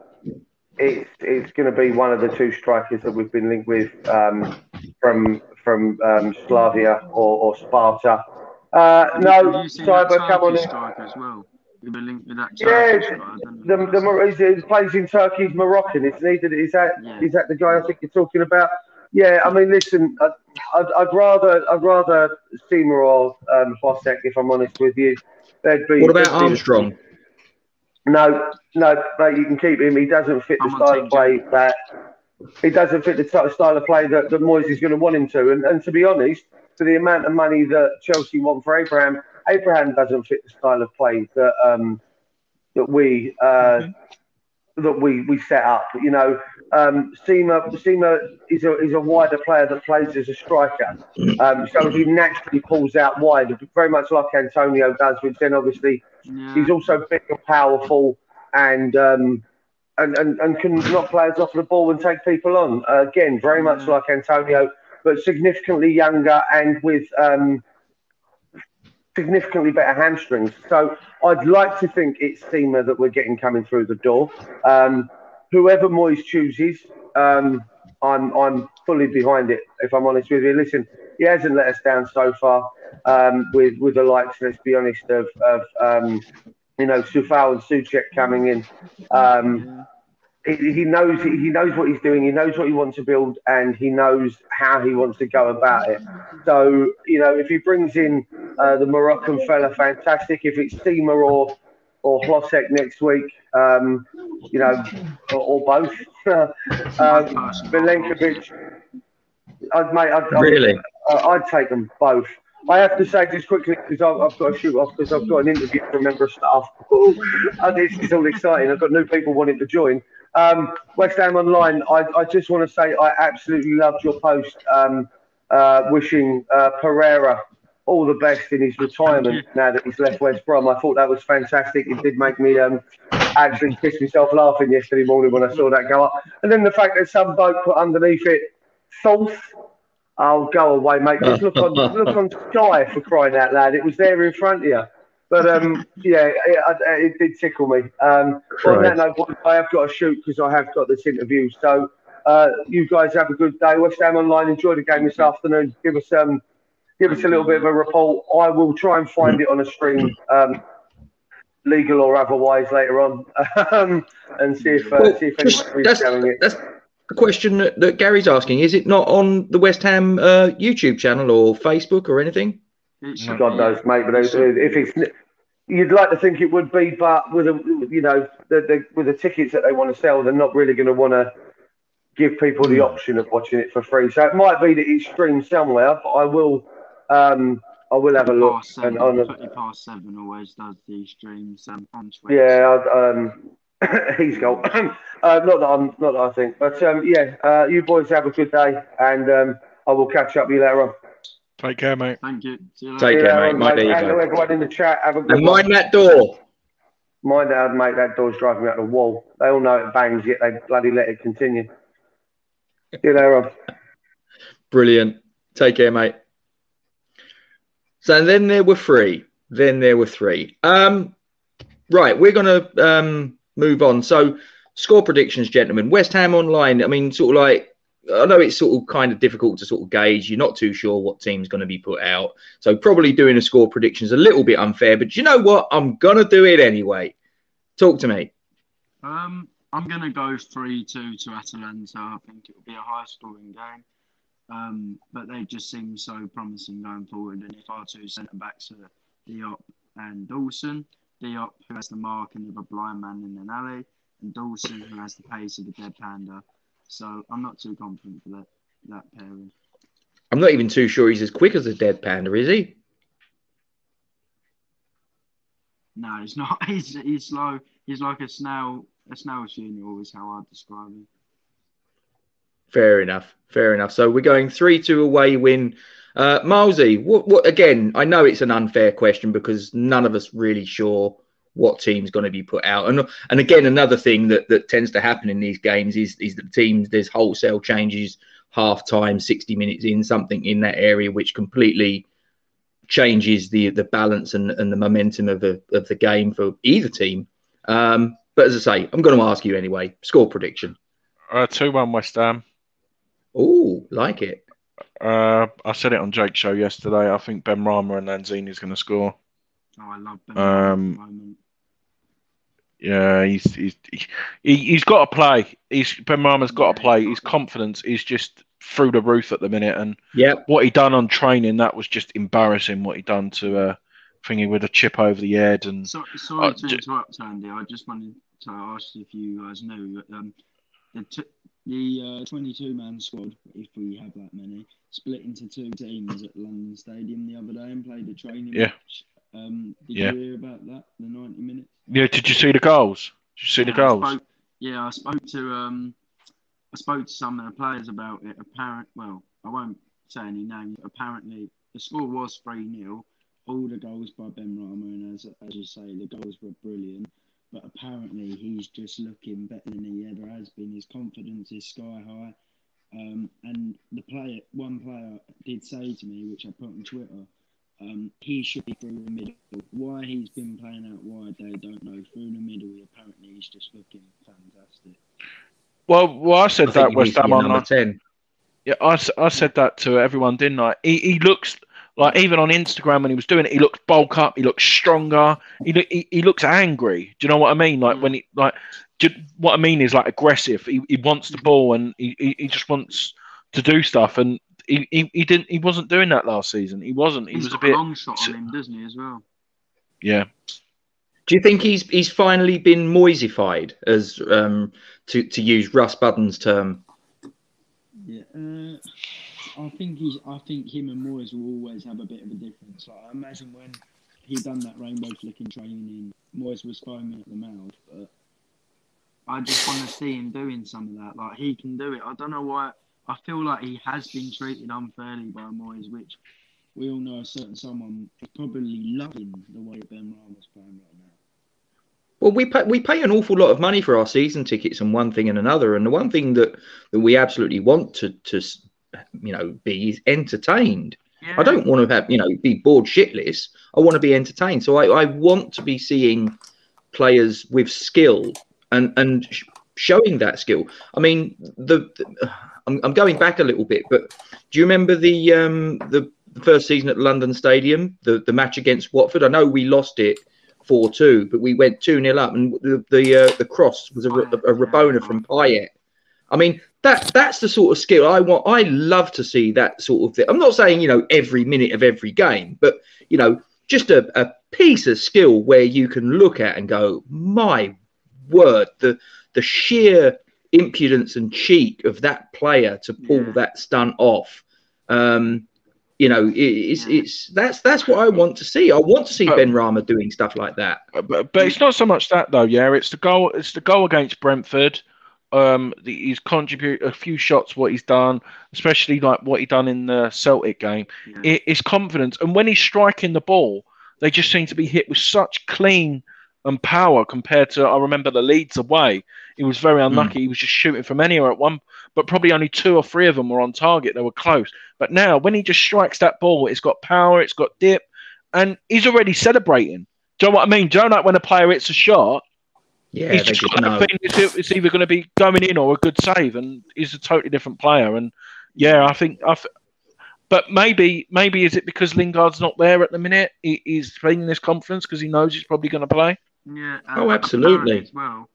[SPEAKER 2] it's it's going to be one of the two strikers that we've been linked with um, from from um, Slavia or, or Sparta. Uh, no,
[SPEAKER 4] you seen
[SPEAKER 2] Cyber, come on
[SPEAKER 4] Turkish
[SPEAKER 2] in.
[SPEAKER 4] striker as well? You've been linked with that
[SPEAKER 2] Yeah,
[SPEAKER 4] Turkish striker, I don't
[SPEAKER 2] The,
[SPEAKER 4] know
[SPEAKER 2] the,
[SPEAKER 4] if
[SPEAKER 2] Mor- he's- he plays in Turkey. He's Moroccan. It's needed. Is that
[SPEAKER 4] Yeah.
[SPEAKER 2] is that the guy I think you're talking about? Yeah, I mean, listen, I, I'd, I'd rather I'd rather Sima or um, Bosek, if I'm honest with you. They'd be,
[SPEAKER 1] What about
[SPEAKER 2] they'd be
[SPEAKER 1] Armstrong?
[SPEAKER 2] No, no, mate, you can keep him. He doesn't fit the
[SPEAKER 4] I'm
[SPEAKER 2] style of play that he doesn't fit the style of play that, that Moyes is going to want him to. And, and to be honest, for the amount of money that Chelsea want for Abraham, Abraham doesn't fit the style of play that um, that we uh, that we, we set up. You know, um, Sima Sima is a is a wider player that plays as a striker, um, so he naturally pulls out wide, very much like Antonio does. Which then obviously
[SPEAKER 4] Yeah.
[SPEAKER 2] He's also big and powerful and um, and, and, and can knock players off the ball and take people on. Uh, again, very much like Antonio, but significantly younger and with um, significantly better hamstrings. So I'd like to think it's Sima that we're getting coming through the door. Um, whoever Moyes chooses, um, I'm I'm fully behind it. If I'm honest with you, listen, he hasn't let us down so far. Um, with with the likes, let's be honest, of of um, you know, Coufal and Soucek coming in. He, knows he knows what he's doing. He knows what he wants to build, and he knows how he wants to go about it. So you know, if he brings in uh, the Moroccan fella, fantastic. If it's Sima or or Hlosek next week, um, you know, or, or both. um, Milenkovic, I'd, mate, I'd,
[SPEAKER 1] Really?
[SPEAKER 2] I'd, I'd take them both. I have to say just quickly because I've, I've got to shoot off because I've got an interview for a member of staff. and this is all exciting. I've got new people wanting to join. Um, West Ham Online, I, I just want to say I absolutely loved your post um, uh, wishing uh, Pereira all the best in his retirement now that he's left West Brom. I thought that was fantastic. It did make me um, actually piss myself laughing yesterday morning when I saw that go up. And then the fact that some bloke put underneath it, Solf, I'll go away, mate. Just look on, look on Sky for crying out loud. It was there in front of you. But um, yeah, it, it, it did tickle me. Um, on that note, I have got to shoot because I have got this interview. So uh, you guys have a good day. West Ham Online, enjoy the game this afternoon. Give us um, give us a little bit of a report. I will try and find it on a stream, um, legal or otherwise, later on, um, and see if uh,
[SPEAKER 1] Well,
[SPEAKER 2] see if
[SPEAKER 1] that's,
[SPEAKER 2] showing it.
[SPEAKER 1] that's the question that, that Gary's asking. Is it not on the West Ham uh, YouTube channel or Facebook or anything?
[SPEAKER 2] God knows, mate. But if if it's, you'd like to think it would be, but with a, you know, the, the with the tickets that they want to sell, they're not really going to want to give people the option of watching it for free. So it might be that it's streamed somewhere, but I will, um, I will have a look.
[SPEAKER 4] Seven,
[SPEAKER 2] And on the,
[SPEAKER 4] Twenty past seven always does the streams um, on Twitch.
[SPEAKER 2] yeah, um, he's gone. uh, not that I'm, not that I think, but um, yeah, uh, you boys have a good day, and um, I will catch up with you later on.
[SPEAKER 3] Take care, mate.
[SPEAKER 4] Thank you. See you
[SPEAKER 1] Take
[SPEAKER 4] later.
[SPEAKER 1] care, mate. Mind
[SPEAKER 2] and
[SPEAKER 1] you,
[SPEAKER 2] to everyone in the chat, have a good
[SPEAKER 1] And
[SPEAKER 2] one.
[SPEAKER 1] mind that door.
[SPEAKER 2] Mind out, mate, that door's driving me up the wall. They all know it bangs, yet they bloody let it continue. See you later on.
[SPEAKER 1] Brilliant. Take care, mate. So then there were three. Then there were three. Um, right, we're gonna um move on. So score predictions, gentlemen. West Ham online. I mean, sort of like I know it's sort of kind of difficult to sort of gauge. You're not too sure what team's going to be put out. So probably doing a score prediction is a little bit unfair. But you know what? I'm gonna do it anyway. Talk to me.
[SPEAKER 4] Um, I'm gonna go three two to Atalanta. I think it will be a high scoring game. Um, but they just seem so promising going forward. And if our two centre backs are Diop and Dawson, Diop who has the marking of a blind man in an alley, and Dawson who has the pace of a dead panda. So I'm not too confident for that that pairing.
[SPEAKER 1] I'm not even too sure he's as quick as a dead panda, is he?
[SPEAKER 4] No, he's not. He's he's slow. He's like a snail. A snail junior is how I'd describe him.
[SPEAKER 1] Fair enough. Fair enough. So we're going three two away win. Uh, Milesy, what, what again? I know it's an unfair question because none of us really sure what team's going to be put out. And and again, another thing that, that tends to happen in these games is is that teams there's wholesale changes half time, sixty minutes in, something in that area which completely changes the the balance and, and the momentum of the of the game for either team. Um, but as I say, I'm going to ask you anyway. Score prediction.
[SPEAKER 3] Uh, two one West Ham.
[SPEAKER 1] Oh, like it.
[SPEAKER 3] Uh, I said it on Jake's show yesterday. I think Benrahma and Lanzini is going to score.
[SPEAKER 4] Oh, I love Ben
[SPEAKER 3] Um,
[SPEAKER 4] at the moment.
[SPEAKER 3] Yeah, he's he's he, he's got to play. He's Benrahma's got to play. His confidence is just through the roof at the minute, and
[SPEAKER 1] Yep.
[SPEAKER 3] what he done on training that was just embarrassing. What he done to uh, thingy with a chip over the head, and
[SPEAKER 4] So, sorry
[SPEAKER 3] Uh,
[SPEAKER 4] to
[SPEAKER 3] j-
[SPEAKER 4] interrupt, Andy. I just wanted to ask if you guys knew um, the t- the uh, 22 man squad, if we have that many, split into two teams at London Stadium the other day and played a training
[SPEAKER 3] Yeah.
[SPEAKER 4] match. Um, did
[SPEAKER 3] Yeah.
[SPEAKER 4] you hear about that? The 90 minutes.
[SPEAKER 3] yeah. Did you see the goals? Did you see the
[SPEAKER 4] Yeah, I
[SPEAKER 3] goals?
[SPEAKER 4] spoke- yeah, I spoke to um, I spoke to some of the players about it. Apparent, well, I won't say any names. Apparently, the score was three 0 All the goals by Benrahma, and as as you say, the goals were brilliant. But apparently, he's just looking better than he ever has been. His confidence is sky high. Um, and the player, one player did say to me, which I put on Twitter, um, he should be through the middle. Why he's been playing out wide, they don't know. Through the middle, apparently he's just looking fantastic.
[SPEAKER 3] Well, well, I said
[SPEAKER 1] I
[SPEAKER 3] that
[SPEAKER 1] he
[SPEAKER 3] West
[SPEAKER 1] needs
[SPEAKER 3] Ham
[SPEAKER 1] be number 10.
[SPEAKER 3] Yeah, I, s- I said that to everyone, didn't I? He, he looks Like even on Instagram when he was doing it, he looked bulk up, he looked stronger, he he, he looks angry. Do you know what I mean? Like mm. when he like, do, what I mean is like aggressive. He, he wants the ball and he, he, he just wants to do stuff. And he, he, he didn't he wasn't doing that last season. He wasn't. He
[SPEAKER 4] He's
[SPEAKER 3] was a bit
[SPEAKER 4] long shot on him, doesn't he, as well?
[SPEAKER 3] Yeah.
[SPEAKER 1] Do you think he's he's finally been moisified, as um, to to use Russ Budden's term?
[SPEAKER 5] Yeah, uh, I think he's. I think him and Moyes will always have a bit of a difference. Like, I imagine when he done that rainbow flicking training, Moyes was foaming at the mouth. But
[SPEAKER 4] I just want to see him doing some of that. Like he can do it. I don't know why. I feel like he has been treated unfairly by Moyes, which
[SPEAKER 5] we all know a certain someone is probably loving the way Benrahma's playing right now.
[SPEAKER 1] Well, we pay we pay an awful lot of money for our season tickets and one thing and another, and the one thing that, that we absolutely want to to you know be is entertained. Yeah. I don't want to have you know be bored shitless. I want to be entertained. So I, I want to be seeing players with skill and and showing that skill. I mean the, the I'm, I'm going back a little bit, but do you remember the um the first season at London Stadium, the the match against Watford? I know we lost it four two, but we went two 0 up, and the the uh, the cross was a, a, a Rabona from Payet. I mean, that that's the sort of skill I want. I love to see that sort of thing. I'm not saying you know every minute of every game, but you know just a, a piece of skill where you can look at and go, my word, the the sheer impudence and cheek of that player to pull yeah. that stunt off. Um, you know, it, it's it's that's that's what I want to see. I want to see but, Benrahma doing stuff like that.
[SPEAKER 3] But, but it's not so much that though. Yeah, it's the goal. It's the goal against Brentford. Um, the, he's contributed a few shots. What he's done, especially like what he done in the Celtic game, yeah. it, it's confidence. And when he's striking the ball, they just seem to be hit with such clean and power compared to I remember the Leeds away. He was very unlucky. Mm. He was just shooting from anywhere at one, but probably only two or three of them were on target. They were close. But now, when he just strikes that ball, it's got power, it's got dip, and he's already celebrating. Do you know what I mean? Do you know like when a player hits a shot?
[SPEAKER 1] Yeah,
[SPEAKER 3] he's just got that it's either going to be going in or a good save, and he's a totally different player. And yeah, I think I. But maybe, maybe is it because Lingard's not there at the minute? He, he's playing this conference because he knows he's probably going to play.
[SPEAKER 4] Yeah.
[SPEAKER 1] Uh, oh, absolutely.
[SPEAKER 4] As well,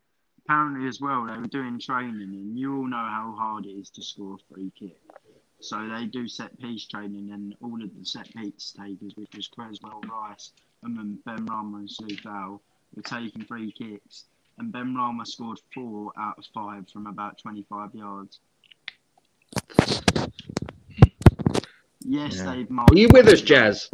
[SPEAKER 4] apparently as well, they were doing training, and you all know how hard it is to score a free kick. So they do set piece training, and all of the set piece takers, which was Cresswell, Rice, and then Benrahma and Coufal, were taking free kicks, and Benrahma scored four out of five from about 25 yards. Yes, yeah. they've.
[SPEAKER 1] Are you with us, Jazz?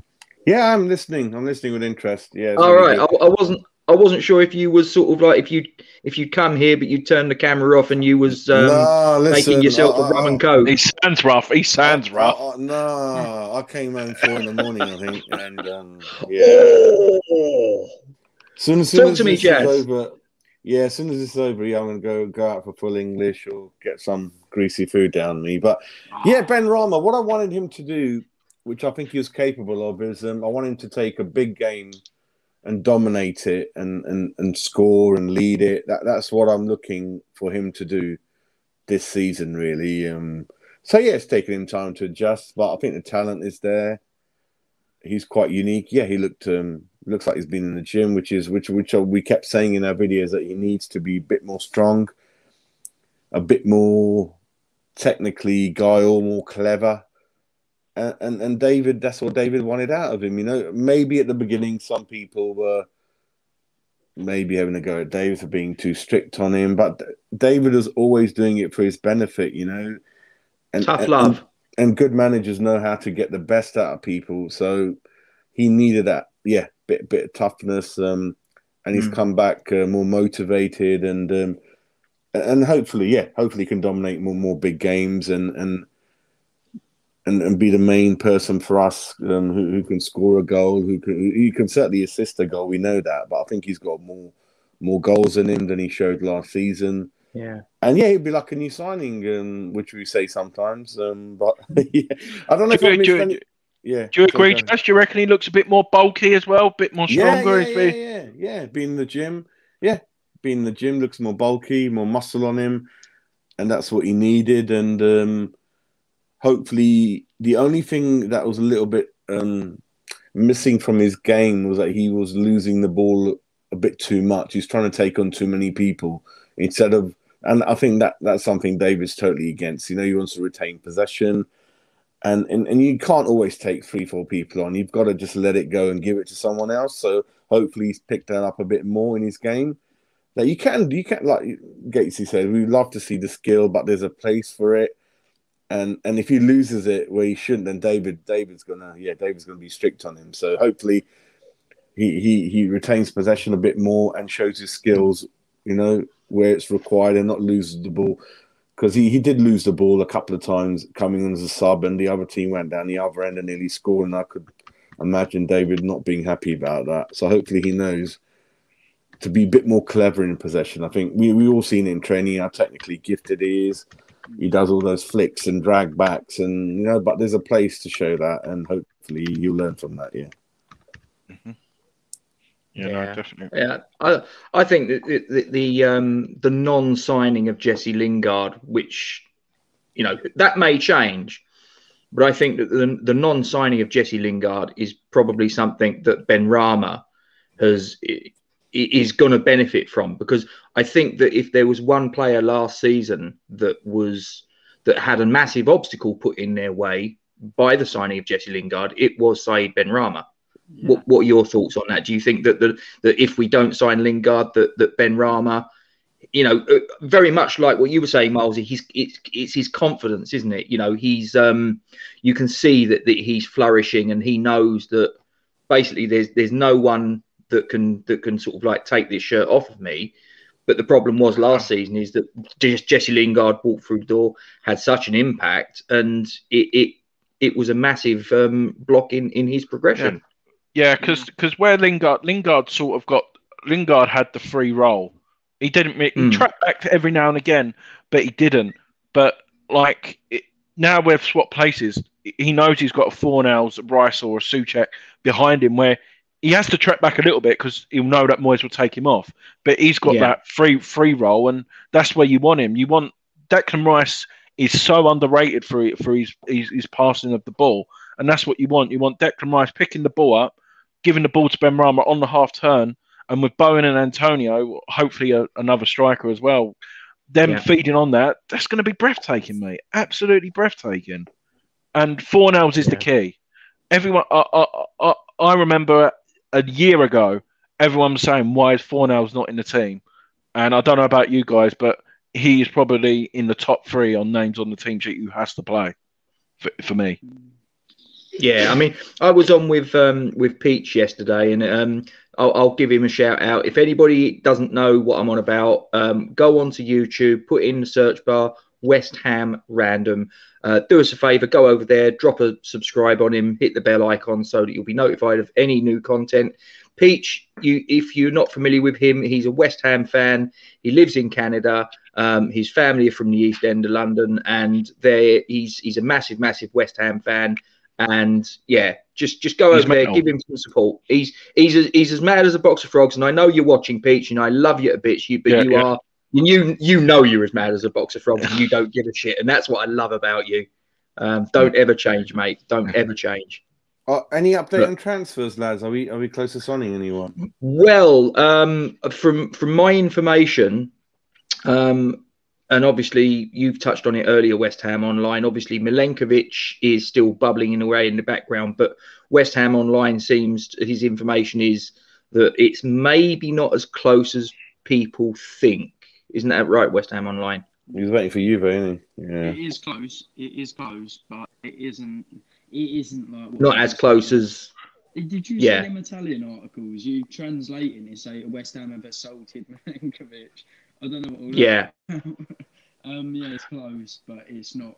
[SPEAKER 6] Yeah, I'm listening. I'm listening with interest. Yeah.
[SPEAKER 1] All right. I, I, wasn't. I wasn't sure if you was sort of like if you if you'd come here but you'd turn the camera off and you was um, no, listen, making yourself I, a rum and coke.
[SPEAKER 3] He sounds rough. He sounds rough.
[SPEAKER 6] I, no, I came home four in the morning, I think, and um, yeah. Oh. Soon, as soon
[SPEAKER 1] Talk
[SPEAKER 6] as
[SPEAKER 1] to me, Jazz.
[SPEAKER 6] Over, yeah, as soon as it's over, yeah, I'm gonna go go out for full English or get some greasy food down me. But yeah, Benrahma, what I wanted him to do, which I think he was capable of, is um, I want him to take a big game and dominate it and, and, and score and lead it. That that's what I'm looking for him to do this season, really. Um, so yeah, it's taken him time to adjust, but I think the talent is there. He's quite unique. Yeah, he looked um, looks like he's been in the gym, which is which which we kept saying in our videos that he needs to be a bit more strong, a bit more technically guile, more clever and, and, and David, that's what David wanted out of him. You know, maybe at the beginning, some people were maybe having a go at David for being too strict on him, but David was always doing it for his benefit. You know,
[SPEAKER 1] and tough love.
[SPEAKER 6] And, and good managers know how to get the best out of people. So he needed that, yeah, bit bit of toughness. Um, and he's mm. come back uh, more motivated and um, and hopefully, yeah, hopefully can dominate more more big games and and and, and be the main person for us um, who, who can score a goal, who can he can certainly assist a goal. We know that, but I think he's got more more goals in him than he showed last season.
[SPEAKER 1] Yeah,
[SPEAKER 6] and yeah, he'd be like a new signing, um, which we say sometimes. Um, but yeah, I don't know
[SPEAKER 3] do
[SPEAKER 6] if
[SPEAKER 3] you, do, yeah. Do you agree, Josh? Do you reckon he looks a bit more bulky as well, a bit more stronger?
[SPEAKER 6] Yeah, yeah, yeah, yeah, yeah. Being in the gym, yeah, being in the gym looks more bulky, more muscle on him, and that's what he needed. And um, hopefully the only thing that was a little bit um, missing from his game was that he was losing the ball a bit too much. He's trying to take on too many people instead of, and I think that that's something David's totally against. You know, he wants to retain possession, and and, and you can't always take three, four people on. You've got to just let it go and give it to someone else. So hopefully he's picked that up a bit more in his game. Now you can, you can like Gatesy said, we love to see the skill, but there's a place for it and and if he loses it where he shouldn't, then David David's gonna yeah David's gonna be strict on him. So hopefully he he he retains possession a bit more and shows his skills, you know, where it's required and not loses the ball. Because he, he did lose the ball a couple of times coming in as a sub, and the other team went down the other end and nearly scored. And I could imagine David not being happy about that. So hopefully he knows to be a bit more clever in possession. I think we we all seen in training how technically gifted he is he does all those flicks and drag backs, and you know, but there's a place to show that, and hopefully you'll learn from that. Yeah.
[SPEAKER 3] Mm-hmm. Yeah, yeah. No, definitely.
[SPEAKER 1] Yeah, I I think that the the, the um the non-signing of Jesse Lingard, which you know that may change, but I think that the the non-signing of Jesse Lingard is probably something that Benrahma has is going to benefit from because I think that if there was one player last season that was that had a massive obstacle put in their way by the signing of Jesse Lingard, it was Said Benrahma. Yeah. What, what are your thoughts on that? Do you think that the, that if we don't sign Lingard, that that Benrahma, you know, uh, very much like what you were saying, Miles, he's it's it's his confidence, isn't it? You know, he's um, you can see that, that he's flourishing and he knows that basically there's there's no one that can that can sort of like take this shirt off of me. But the problem was last season is that Jesse Lingard walked through the door, had such an impact, and it it, it was a massive um, block in, in his progression.
[SPEAKER 3] Yeah, because yeah, because where Lingard Lingard sort of got Lingard had the free role. He didn't. He mm. tracked back every now and again, but he didn't. But like it, now we've swapped places. He knows he's got a Fornals, a Rice, or a Soucek behind him, where he has to track back a little bit because he'll know that Moyes will take him off. But he's got yeah. that free free role, and that's where you want him. You want Declan Rice is so underrated for for his, his, his passing of the ball, and that's what you want. You want Declan Rice picking the ball up, giving the ball to Benrahma on the half turn, and with Bowen and Antonio, hopefully a, another striker as well. Them yeah. feeding on that, that's going to be breathtaking, mate. Absolutely breathtaking. And Fornals is yeah. the key. Everyone, I, I, I, I remember a year ago, everyone was saying, why is Fornals not in the team? And I don't know about you guys, but he is probably in the top three on names on the team sheet who has to play for, for me.
[SPEAKER 1] Yeah, I mean, I was on with um, with Peach yesterday, and um, I'll, I'll, give him a shout out. If anybody doesn't know what I'm on about, um, go onto YouTube, put in the search bar West Ham Random. Uh, do us a favor, go over there, drop a subscribe on him, hit the bell icon so that you'll be notified of any new content. Peach, you if you're not familiar with him, he's a West Ham fan. He lives in Canada. Um, his family are from the East End of London, and there he's he's a massive, massive West Ham fan. And yeah, just just go he's over there, give him some support. He's he's as, he's as mad as a box of frogs, and I know you're watching Peach, and I love you a bit, you but yeah, you yeah. are you you know you're as mad as a box of frogs and you don't give a shit and that's what i love about you. Um, don't ever change mate. Don't ever change.
[SPEAKER 6] Uh, any update but, on transfers lads? Are we are we close to signing anyone?
[SPEAKER 1] Well um, from from my information um, and obviously you've touched on it earlier west ham online. Obviously milenkovic is still bubbling in away in the background but west ham online seems his information is that it's maybe not as close as people think isn't that right, West Ham Online?
[SPEAKER 6] He's waiting for you, isn't he?
[SPEAKER 4] Yeah. It is close. It is close, but it isn't. It isn't like
[SPEAKER 1] not as close as.
[SPEAKER 4] Did you yeah. see them Italian articles? You translating it say West Ham have assaulted Milenkovic. I don't know what.
[SPEAKER 1] yeah.
[SPEAKER 4] um. Yeah, it's close, but it's not.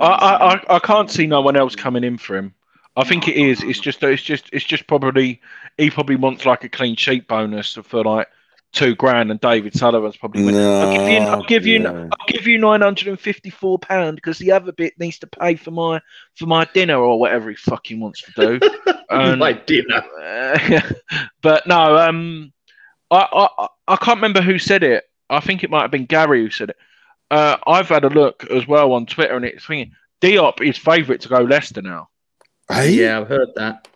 [SPEAKER 3] I, I, I, I can't see no one else coming in for him. I think it is. It's just it's just it's just probably he probably wants like a clean sheet bonus for like two grand, and David Sullivan's probably winning. No, I'll give you, I'll give you, yeah. I'll give you nine hundred and fifty-four pound because the other bit needs to pay for my for my dinner or whatever he fucking wants to do.
[SPEAKER 1] and, my dinner.
[SPEAKER 3] Uh, but no, um, I, I I can't remember who said it. I think it might have been Gary who said it. Uh, I've had a look as well on Twitter, and it's thinking Diop is favourite to go Leicester now.
[SPEAKER 6] Hey?
[SPEAKER 1] Yeah, I've heard that.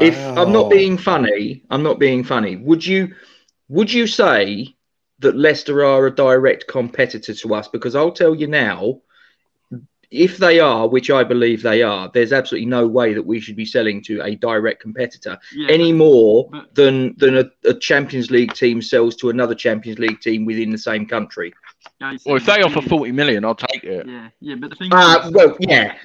[SPEAKER 1] If I'm not being funny, I'm not being funny. Would you would you say that Leicester are a direct competitor to us? Because I'll tell you now, if they are, which I believe they are, there's absolutely no way that we should be selling to a direct competitor
[SPEAKER 4] Yeah,
[SPEAKER 1] any more
[SPEAKER 4] but-
[SPEAKER 1] than than a, a Champions League team sells to another Champions League team within the same country.
[SPEAKER 4] but-
[SPEAKER 3] Well, if they offer 40 million, I'll take it.
[SPEAKER 4] Yeah, yeah, but the thing
[SPEAKER 1] Uh,
[SPEAKER 4] is,
[SPEAKER 1] well, yeah,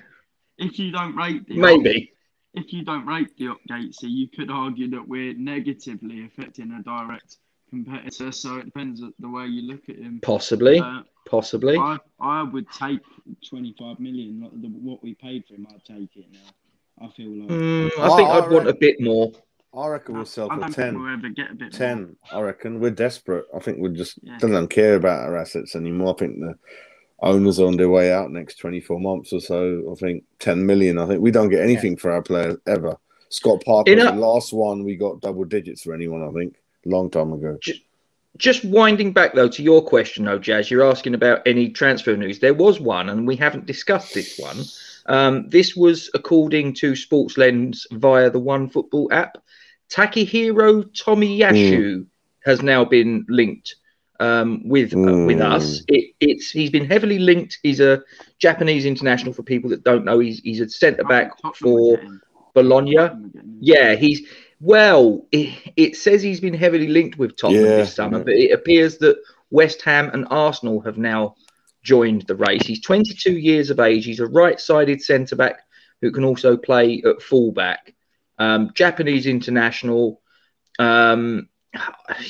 [SPEAKER 4] if you don't rate the
[SPEAKER 1] maybe.
[SPEAKER 4] if you don't rate the Gatesy, you could argue that we're negatively affecting a direct competitor. So it depends on the way you look at him.
[SPEAKER 1] Possibly,
[SPEAKER 4] Uh,
[SPEAKER 1] possibly.
[SPEAKER 4] I I would take
[SPEAKER 5] 25 million, like the, what we paid for him, I'd take it now. I feel like.
[SPEAKER 1] Mm, I think
[SPEAKER 6] I
[SPEAKER 1] I'd want a bit more.
[SPEAKER 6] I reckon we'll sell for ten.
[SPEAKER 4] We'll ever get a bit ten.
[SPEAKER 6] More. I reckon we're desperate. I think we just
[SPEAKER 4] Yeah.
[SPEAKER 6] don't care about our assets anymore. I think the owners are on their way out next 24 months or so. I think 10 million. I think we don't get anything for our players ever. Scott Parker,
[SPEAKER 1] a-
[SPEAKER 6] the last one we got double digits for anyone, I think, long time ago.
[SPEAKER 1] Just winding back though to your question, though, Jazz, you're asking about any transfer news. There was one, and we haven't discussed this one. Um, this was according to Sports Lens via the One Football app. Takehiro Tomiyasu has now been linked um, with uh, with
[SPEAKER 6] Mm.
[SPEAKER 1] us. It, it's he's been heavily linked. He's a Japanese international. For people that don't know, he's he's a centre back for Bologna.
[SPEAKER 4] Tottenham are getting him.
[SPEAKER 1] Yeah, he's well. It, it says he's been heavily linked with Tottenham
[SPEAKER 6] Yeah,
[SPEAKER 1] this summer,
[SPEAKER 6] yeah.
[SPEAKER 1] but it appears that West Ham and Arsenal have now joined the race. He's 22 years of age. He's a right-sided centre back who can also play at fullback. Um, Japanese international. Um,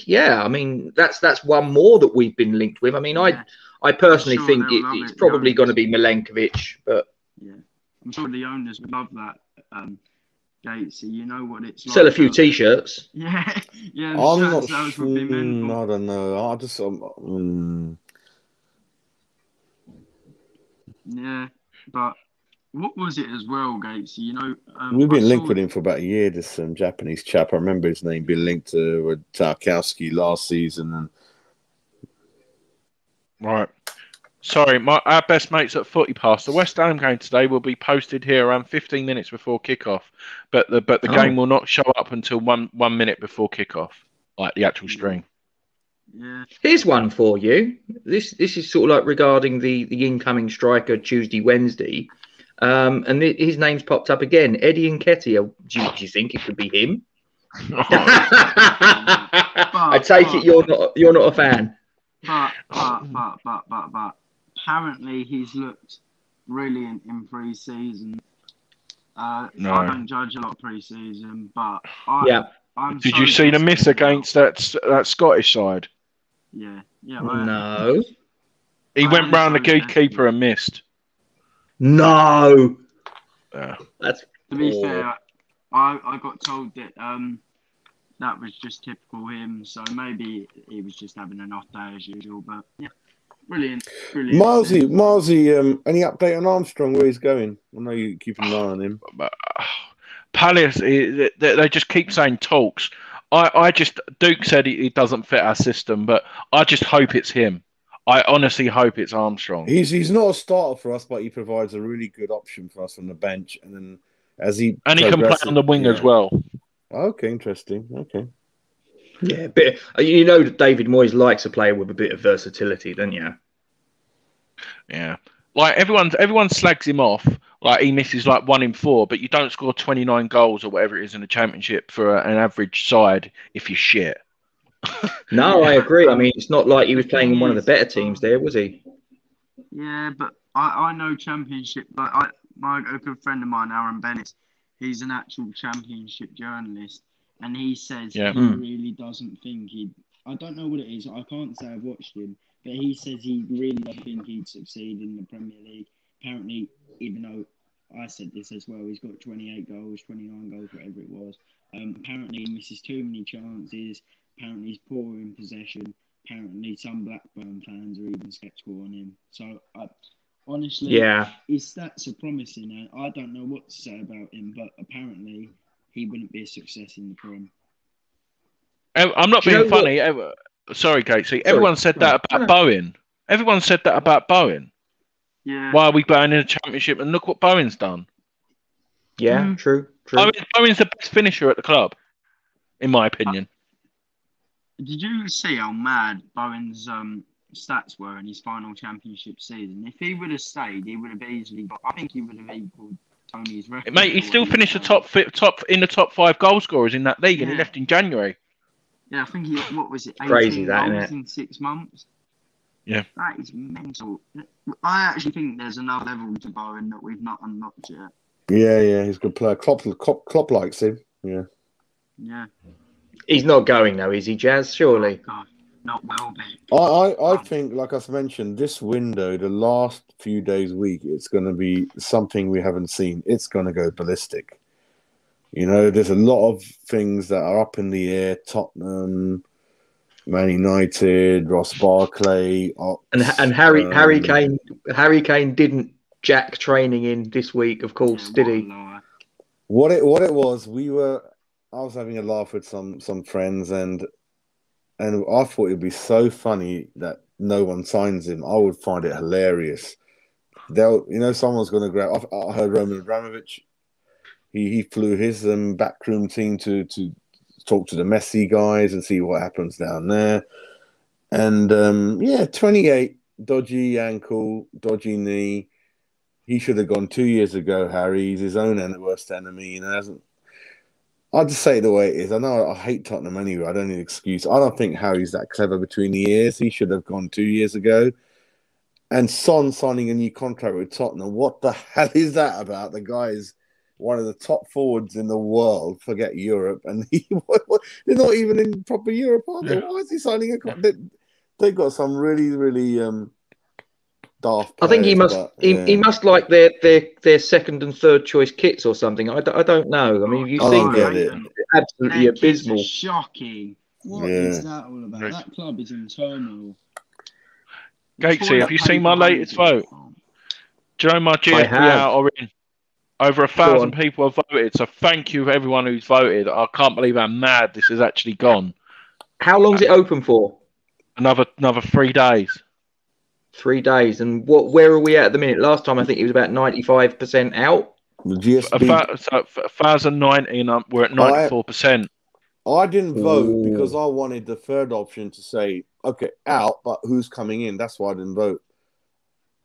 [SPEAKER 1] yeah, I mean that's that's one more that we've been linked with. I mean, I
[SPEAKER 4] Yeah,
[SPEAKER 1] I personally
[SPEAKER 4] sure
[SPEAKER 1] think it, it's
[SPEAKER 4] it,
[SPEAKER 1] probably going to be Milenkovic, but
[SPEAKER 4] yeah. I'm sure the owners would love that. Um, Gatesy, you know what it's like.
[SPEAKER 1] sell a few t-shirts.
[SPEAKER 4] Yeah, yeah.
[SPEAKER 6] I'm not sure.
[SPEAKER 4] would be mental.
[SPEAKER 6] I don't know. I just. Um, mm,
[SPEAKER 4] Yeah, but what was it as well, Gatesy? You know, um,
[SPEAKER 6] We've been
[SPEAKER 4] I
[SPEAKER 6] linked
[SPEAKER 4] saw-
[SPEAKER 6] with him for about a year. This um, Japanese chap, I remember his name being linked to with Tarkowski last season, and
[SPEAKER 3] Right. Sorry, my our best mates at Footy Pass. The West Ham game today will be posted here around 15 minutes before kickoff, but the but the
[SPEAKER 1] Oh.
[SPEAKER 3] game will not show up until one one minute before kickoff, like the actual stream.
[SPEAKER 4] Yeah,
[SPEAKER 1] Here's one for you. This this is sort of like regarding the the incoming striker Tuesday Wednesday, um, and it, his name's popped up again. Eddie Nketiah. Do you, do you think it could be him? I take it you're not you're not a fan.
[SPEAKER 4] but but but but but but apparently he's looked brilliant in pre-season. Uh,
[SPEAKER 3] No.
[SPEAKER 4] I don't judge a lot of pre-season, but I,
[SPEAKER 1] Yeah.
[SPEAKER 4] I'm
[SPEAKER 3] Did
[SPEAKER 4] so
[SPEAKER 3] you see the miss against that that Scottish side?
[SPEAKER 4] Yeah, yeah. I-
[SPEAKER 1] No,
[SPEAKER 3] He
[SPEAKER 4] I
[SPEAKER 3] went round the
[SPEAKER 4] so
[SPEAKER 3] goalkeeper and missed.
[SPEAKER 1] no.
[SPEAKER 3] Yeah.
[SPEAKER 1] That's
[SPEAKER 4] To be
[SPEAKER 1] poor.
[SPEAKER 4] fair, I, I got told that um that was just typical him, so maybe he was just having an off day as usual. But yeah, brilliant, brilliant.
[SPEAKER 6] Milesy, Milesy, um, any update on Armstrong where he's going? I know you keep an eye on him.
[SPEAKER 3] But, uh, Palace, they, they just keep saying talks. I, I just Duke said he, he doesn't fit our system, but I just hope it's him. I honestly hope it's Armstrong.
[SPEAKER 6] He's he's not a starter for us, but he provides a really good option for us on the bench. And then as he
[SPEAKER 3] and he can play on the wing as well.
[SPEAKER 6] Okay, interesting. Okay.
[SPEAKER 1] Yeah. But uh, you know that David Moyes likes a player with a bit of versatility, don't you?
[SPEAKER 3] Yeah. Like everyone, everyone slags him off. Like he misses like one in four, but you don't score twenty nine goals or whatever it is in the championship for a, an average side if you're shit.
[SPEAKER 1] No, I agree. I mean, it's not like he was playing in one of the better teams there, was he?
[SPEAKER 4] Yeah, but I, I know championship. Like I, my a good friend of mine, Aaron Bennett, he's an actual championship journalist, and he says
[SPEAKER 3] Yeah.
[SPEAKER 4] he
[SPEAKER 1] Hmm.
[SPEAKER 5] really doesn't think he'd. I don't know what it is. I can't say I've watched him, but he says he really doesn't think he'd succeed in the Premier League. Apparently, even though I said this as well, he's got 28 goals, 29 goals, whatever it was. Um, apparently, he misses too many chances. Apparently, he's poor in possession. Apparently, some Blackburn fans are even sceptical on him. So, I, honestly,
[SPEAKER 1] Yeah.
[SPEAKER 5] his stats are promising. and I don't know what to say about him, but apparently, he wouldn't be a success in the Prem.
[SPEAKER 3] I'm not
[SPEAKER 1] Do
[SPEAKER 3] being
[SPEAKER 1] know what-
[SPEAKER 3] funny. Ever, sorry, Gatesy. Everyone said that about Bowen. Everyone said that about Bowen.
[SPEAKER 4] yeah.
[SPEAKER 3] Why are we going in the championship? And look what Bowen's done.
[SPEAKER 1] Yeah,
[SPEAKER 4] Mm.
[SPEAKER 1] true, true.
[SPEAKER 3] Owen, Owen's the best finisher at the club, in my opinion.
[SPEAKER 4] Did you see how mad Bowen's um, stats were in his final championship season? If he would have stayed, he would have easily got. I think he would have equalled Toney's record.
[SPEAKER 3] Mate, he still finished the top fi- top in the top five goal scorers in that league, and he left in January.
[SPEAKER 4] Yeah, I think he. What was it?
[SPEAKER 1] Crazy that,
[SPEAKER 4] goals
[SPEAKER 1] innit?
[SPEAKER 4] in six months.
[SPEAKER 3] Yeah.
[SPEAKER 4] That is mental. I actually think there's another level to Bowen that we've not unlocked yet.
[SPEAKER 6] Yeah, yeah, he's a good player. Klopp, Klopp, Klopp likes him. Yeah.
[SPEAKER 4] Yeah.
[SPEAKER 1] He's not going though, is he, Jazz? Surely.
[SPEAKER 4] Oh, God, not well be.
[SPEAKER 6] I, I, I think, like I've mentioned, this window, the last few days, week, it's going to be something we haven't seen. It's going to go ballistic. You know, there's a lot of things that are up in the air. Tottenham, Man United, Ross Barkley, Ox,
[SPEAKER 1] And and Harry
[SPEAKER 6] um,
[SPEAKER 1] Harry Kane Harry Kane didn't jack training in this week, of course,
[SPEAKER 4] Yeah,
[SPEAKER 1] did he?
[SPEAKER 6] What it what it was, we were. I was having a laugh with some some friends, and and I thought it'd be so funny that no one signs him. I would find it hilarious. They'll, you know, someone's going to grab. I, heard Roman Abramovich. He he flew his um, backroom team to to talk to the Messi guys and see what happens down there. And um, yeah, twenty eight, dodgy ankle, dodgy knee. He should have gone two years ago, Harry. He's his own worst enemy. You know, hasn't. I'll just say it the way it is. I know I hate Tottenham anyway. I don't need an excuse. I don't think Harry's that clever between the ears. He should have gone two years ago. And Son signing a new contract with Tottenham. What the hell is that about? The guy is one of the top forwards in the world. Forget Europe, and he they're not even in proper Europe, are they?
[SPEAKER 3] Yeah.
[SPEAKER 6] Why is he signing a contract? They, they've got some really, really um, daft.
[SPEAKER 1] I think he must
[SPEAKER 6] but,
[SPEAKER 1] he,
[SPEAKER 6] yeah.
[SPEAKER 1] he must like their, their their second and third choice kits or something. I, d- I don't know. I mean, you've oh,
[SPEAKER 6] I
[SPEAKER 1] seen
[SPEAKER 6] don't get it.
[SPEAKER 1] absolutely
[SPEAKER 4] Their kids are
[SPEAKER 1] abysmal.
[SPEAKER 4] Shocking.
[SPEAKER 5] What is
[SPEAKER 6] Yeah.
[SPEAKER 5] that all about?
[SPEAKER 3] Right.
[SPEAKER 5] That club is internal. turmoil.
[SPEAKER 3] Gatesy,
[SPEAKER 4] Toilet
[SPEAKER 3] have you seen my latest vote? Do you know my GFPR
[SPEAKER 1] have.
[SPEAKER 3] are in? Over a thousand people have voted, so thank you everyone who's voted. I can't believe how mad this has actually gone.
[SPEAKER 1] How long's it open for?
[SPEAKER 3] Another another three days.
[SPEAKER 1] Three days. And what? Where are we at at the minute? Last time I think it was about ninety five percent out.
[SPEAKER 6] The
[SPEAKER 3] A
[SPEAKER 6] GSB.
[SPEAKER 3] so f- um, we're at ninety four percent.
[SPEAKER 6] I didn't vote
[SPEAKER 1] Ooh.
[SPEAKER 6] because I wanted the third option to say, okay, out, but who's coming in? That's why I didn't vote.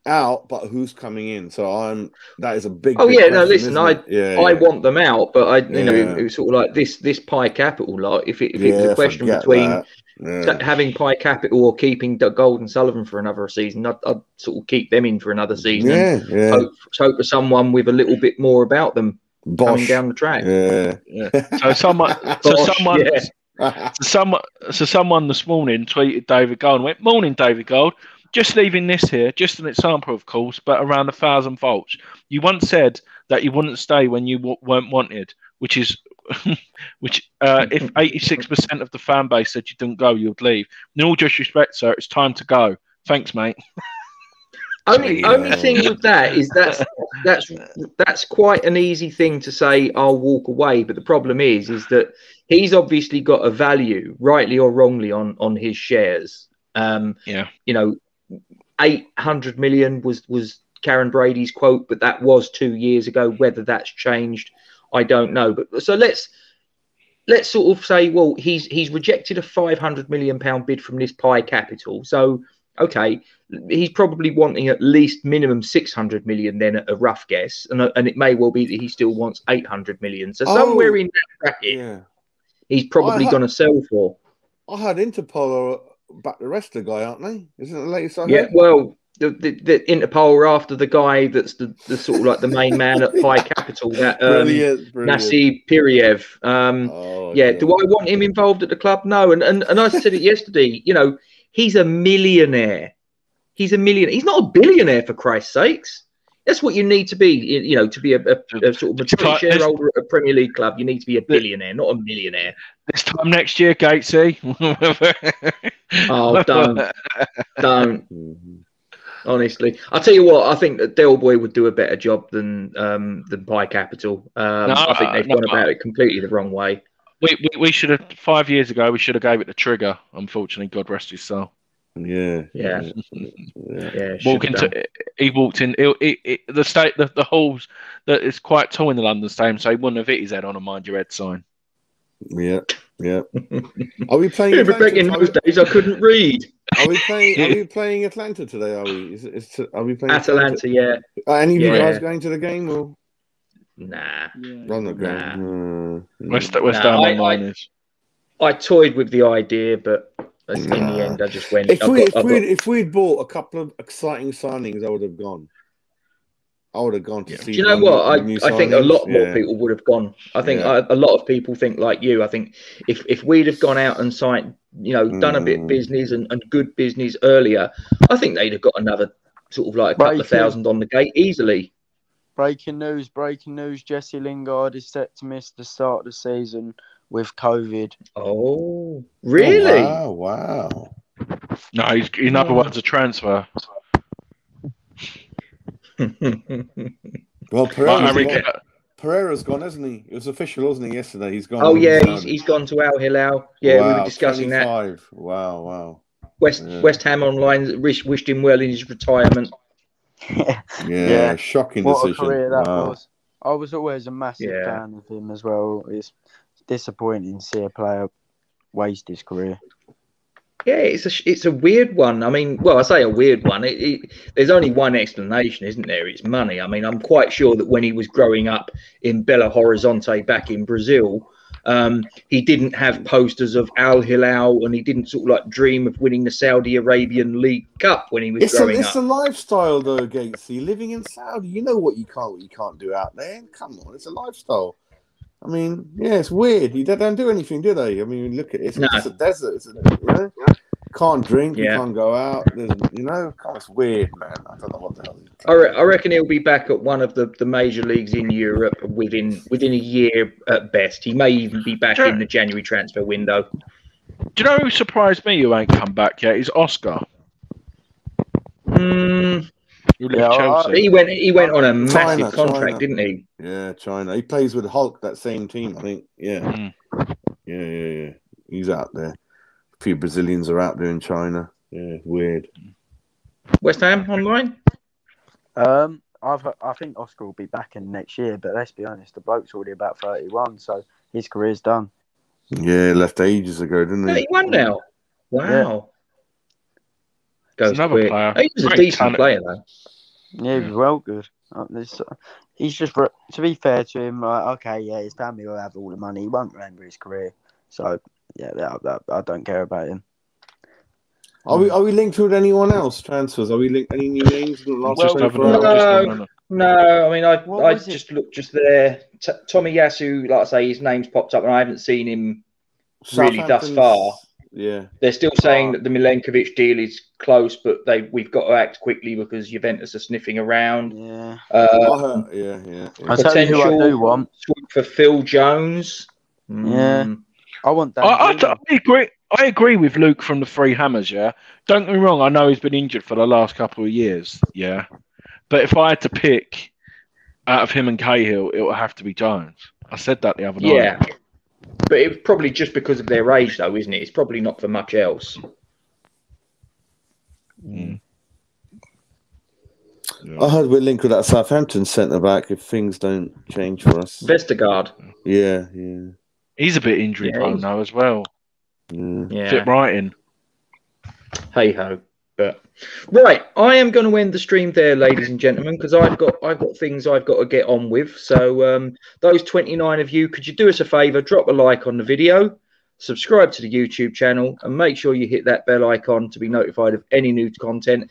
[SPEAKER 6] Out, but who's coming in? So I'm that is a big.
[SPEAKER 1] Oh,
[SPEAKER 6] big
[SPEAKER 1] yeah, no, listen,
[SPEAKER 6] isn't yeah,
[SPEAKER 1] I
[SPEAKER 6] yeah.
[SPEAKER 1] want them out, but I, you know,
[SPEAKER 6] Yeah.
[SPEAKER 1] it, was sort of like this this pie capital lot. If it, if it was a question between
[SPEAKER 6] that. Yeah.
[SPEAKER 1] having pie capital or keeping Doug Golden Sullivan for another season, I'd, I'd sort of keep them in for another season. and
[SPEAKER 6] yeah, yeah.
[SPEAKER 1] Hope, hope for someone with a little bit more about them coming down the track.
[SPEAKER 6] Yeah.
[SPEAKER 3] Yeah. So someone, so someone,
[SPEAKER 1] yeah.
[SPEAKER 3] so someone, so someone this morning tweeted David Gold and went, "Morning, David Gold. Just leaving this here, just an example, of course, but around a thousand volts. You once said that you wouldn't stay when you w- weren't wanted, which is, which uh, if eighty six percent of the fan base said you didn't go, you'd leave. In all due respect, sir, it's time to go. Thanks, mate.
[SPEAKER 1] Only
[SPEAKER 6] Yeah.
[SPEAKER 1] only thing with that is that's that's that's quite an easy thing to say. I'll walk away, but the problem is is that he's obviously got a value, rightly or wrongly, on on his shares. Um,
[SPEAKER 3] Yeah.
[SPEAKER 1] you know, eight hundred million was was Karren Brady's quote, but that was two years ago. Whether that's changed, I don't know. But so let's let's sort of say, well, he's he's rejected a five hundred million pound bid from this pie capital. So okay, he's probably wanting at least minimum 600 million then at a rough guess and, and it may well be that he still wants 800 million so
[SPEAKER 6] Oh,
[SPEAKER 1] somewhere in that bracket
[SPEAKER 6] yeah.
[SPEAKER 1] he's probably going to sell for
[SPEAKER 6] I heard Interpol back the rest of the guy, aren't they? Isn't it the latest I
[SPEAKER 1] yeah
[SPEAKER 6] heard?
[SPEAKER 1] well the, the, the interpol are after the guy that's the, the sort of like the main man at pie capital that um,
[SPEAKER 6] brilliant, brilliant.
[SPEAKER 1] Nasi Piriev. Um,
[SPEAKER 6] Oh,
[SPEAKER 1] yeah,
[SPEAKER 6] God.
[SPEAKER 1] do I want him involved at the club? No. And, and and I said it yesterday. You know, he's a millionaire. He's a million. He's not a billionaire for Christ's sakes. That's what you need to be. You you know, to be a, a, a sort of majority
[SPEAKER 3] It's-
[SPEAKER 1] shareholder at a Premier League club, you need to be a billionaire, not a millionaire.
[SPEAKER 3] This time next year, Gatesy.
[SPEAKER 1] Oh, don't, don't. Honestly, I'll tell you what. I think that Del Boy would do a better job than um, than Pie Capital. Um,
[SPEAKER 3] No,
[SPEAKER 1] I think they've
[SPEAKER 3] no.
[SPEAKER 1] gone about it completely the wrong way.
[SPEAKER 3] we, we, we should have five years ago. We should have gave it the trigger. Unfortunately, God rest his soul.
[SPEAKER 6] Yeah.
[SPEAKER 1] Yeah.
[SPEAKER 6] Yeah.
[SPEAKER 1] Yeah,
[SPEAKER 3] Walk into he walked in. It, it, it, the state the, the halls that is quite tall in the London Stadium, so he wouldn't have hit his head on a mind your head sign.
[SPEAKER 6] Yeah. Yeah. Are we playing?
[SPEAKER 1] Yeah, back in those days, I couldn't read.
[SPEAKER 6] are we playing? Are we playing Atalanta today? Are we? Is, is, are we playing
[SPEAKER 1] Atalanta, yeah.
[SPEAKER 6] Are any of you guys going to the game? Or
[SPEAKER 1] Nah.
[SPEAKER 5] Yeah.
[SPEAKER 6] I'm not going.
[SPEAKER 1] Nah.
[SPEAKER 6] No.
[SPEAKER 3] West West
[SPEAKER 1] No,
[SPEAKER 3] Ham
[SPEAKER 1] I-
[SPEAKER 3] online
[SPEAKER 1] I-
[SPEAKER 3] is.
[SPEAKER 1] I toyed with the idea, but in the end, I just went.
[SPEAKER 6] If we
[SPEAKER 1] got-
[SPEAKER 6] if
[SPEAKER 1] I've
[SPEAKER 6] we
[SPEAKER 1] got-
[SPEAKER 6] if we'd bought a couple of exciting signings, I would have gone. I would have gone to
[SPEAKER 3] Yeah.
[SPEAKER 6] see.
[SPEAKER 1] Do you know what? I, I think a lot more
[SPEAKER 6] Yeah.
[SPEAKER 1] people would have gone. I think
[SPEAKER 6] Yeah.
[SPEAKER 1] a, a lot of people think like you. I think if, if we'd have gone out and signed, you know, done a bit of
[SPEAKER 6] Mm.
[SPEAKER 1] business and, and good business earlier, I think they'd have got another sort of like a couple of thousand on the gate easily.
[SPEAKER 7] Breaking news, breaking news. Jesse Lingard is set to miss the start of the season with COVID.
[SPEAKER 1] Oh, really?
[SPEAKER 6] Oh, wow! Wow.
[SPEAKER 3] No, he's in other words a transfer.
[SPEAKER 6] Well,
[SPEAKER 3] I, I
[SPEAKER 6] Pereira's,
[SPEAKER 3] reckon,
[SPEAKER 6] gone, Pereira's gone, hasn't he? It was official, wasn't he? Yesterday, he's gone.
[SPEAKER 1] oh yeah, um,
[SPEAKER 6] he's,
[SPEAKER 1] he's gone to Al Hilal. Yeah, we
[SPEAKER 6] Wow,
[SPEAKER 1] were discussing that.
[SPEAKER 6] Wow, wow.
[SPEAKER 1] West
[SPEAKER 6] Yeah.
[SPEAKER 1] West Ham online wish, wished him well in his retirement.
[SPEAKER 6] Yeah,
[SPEAKER 7] Yeah.
[SPEAKER 6] shocking
[SPEAKER 7] what a career that
[SPEAKER 6] wow.
[SPEAKER 7] was. I was always a massive
[SPEAKER 1] Yeah.
[SPEAKER 7] fan of him as well. It's disappointing to see a player waste his career.
[SPEAKER 1] Yeah, it's a it's a weird one. I mean, well, I say a weird one. It, it, there's only one explanation, isn't there? It's money. I mean, I'm quite sure that when he was growing up in Belo Horizonte back in Brazil, um, he didn't have posters of Al Hilal, and he didn't sort of like dream of winning the Saudi Arabian League Cup when he was
[SPEAKER 6] It's a,
[SPEAKER 1] growing
[SPEAKER 6] it's
[SPEAKER 1] up.
[SPEAKER 6] a lifestyle, though, Gatesy. Living in Saudi, you know what you can't, what you can't do out there. Come on, it's a lifestyle. I mean, yeah, it's weird. You don't, don't do anything, do they? I mean, look at it. It's,
[SPEAKER 1] No.
[SPEAKER 6] it's a desert. It's a, you know? Can't drink. You can't go out. There's, you know, God, it's weird, man. I don't know what the hell. he's
[SPEAKER 1] I, re- I reckon he'll be back at one of the, the major leagues in Europe within within a year at best. He may even be back
[SPEAKER 3] Sure.
[SPEAKER 1] in the January transfer window.
[SPEAKER 3] do you know who surprised me? Who ain't come back yet? Is Oscar.
[SPEAKER 1] Mm,
[SPEAKER 3] Who left
[SPEAKER 7] Yeah,
[SPEAKER 3] Chelsea.
[SPEAKER 1] he went he went on a massive
[SPEAKER 6] China,
[SPEAKER 1] contract,
[SPEAKER 6] China.
[SPEAKER 1] didn't he?
[SPEAKER 6] Yeah, China. He plays with Hulk, that same team, I think. Yeah.
[SPEAKER 3] Mm.
[SPEAKER 6] Yeah, yeah, yeah. He's out there. A few Brazilians are out there in China. Yeah, weird.
[SPEAKER 1] West Ham online.
[SPEAKER 7] Um, I've, I think Oscar will be back in next year, but let's be honest, the bloke's already about 31, so his career's done.
[SPEAKER 6] Yeah, left ages ago, didn't he?
[SPEAKER 1] 31 now. Wow. Goes
[SPEAKER 3] He's another
[SPEAKER 1] quick.
[SPEAKER 3] player.
[SPEAKER 1] He was a decent
[SPEAKER 3] talent.
[SPEAKER 1] player though.
[SPEAKER 7] Yeah, he was well good. Uh, he's just, to be fair to him, like, okay, yeah, his family will have all the money. He won't remember his career. So, yeah, that, that, I don't care about him.
[SPEAKER 6] Are we are we linked with anyone else? Transfers? Are we linked any new names? last
[SPEAKER 1] Well,
[SPEAKER 3] having
[SPEAKER 6] 24
[SPEAKER 3] a-
[SPEAKER 1] no.
[SPEAKER 6] hours?
[SPEAKER 3] just having a-
[SPEAKER 1] No, I mean I
[SPEAKER 7] What
[SPEAKER 1] I
[SPEAKER 7] was it?
[SPEAKER 1] just looked just there. T- Tomiyasu, like I say, his name's popped up and I haven't seen him really thus far.
[SPEAKER 6] Yeah.
[SPEAKER 1] They're still saying
[SPEAKER 7] Oh.
[SPEAKER 1] that the Milenkovic deal is close, but they we've got to act quickly because Juventus are sniffing around.
[SPEAKER 7] Yeah.
[SPEAKER 1] Uh,
[SPEAKER 6] I heard- yeah, yeah.
[SPEAKER 7] I'll tell you who I
[SPEAKER 1] potential
[SPEAKER 7] do want.
[SPEAKER 1] for Phil Jones.
[SPEAKER 7] Yeah.
[SPEAKER 1] Mm,
[SPEAKER 7] I want that.
[SPEAKER 3] I, I, I agree. I agree with Luke from the Three Hammers. Yeah, don't get me wrong. I know he's been injured for the last couple of years. Yeah, but if I had to pick out of him and Cahill, it would have to be Jones. I said that the other night.
[SPEAKER 1] Yeah. But it's probably just because of their age, though, isn't it? It's probably not for much else.
[SPEAKER 3] Mm.
[SPEAKER 6] I heard we're linked with that Southampton centre back if things don't change for us.
[SPEAKER 1] Vestergaard.
[SPEAKER 6] Yeah, yeah,
[SPEAKER 3] He's a bit injury
[SPEAKER 1] Yeah,
[SPEAKER 3] prone
[SPEAKER 1] he's-
[SPEAKER 3] though as well.
[SPEAKER 6] yeah.
[SPEAKER 1] Yeah.
[SPEAKER 3] Fit right in.
[SPEAKER 1] hey ho. But right, I am going to end the stream there, ladies and gentlemen, because I've got I've got things I've got to get on with. So um, those 29 of you, could you do us a favour? Drop a like on the video, subscribe to the YouTube channel, and make sure you hit that bell icon to be notified of any new content.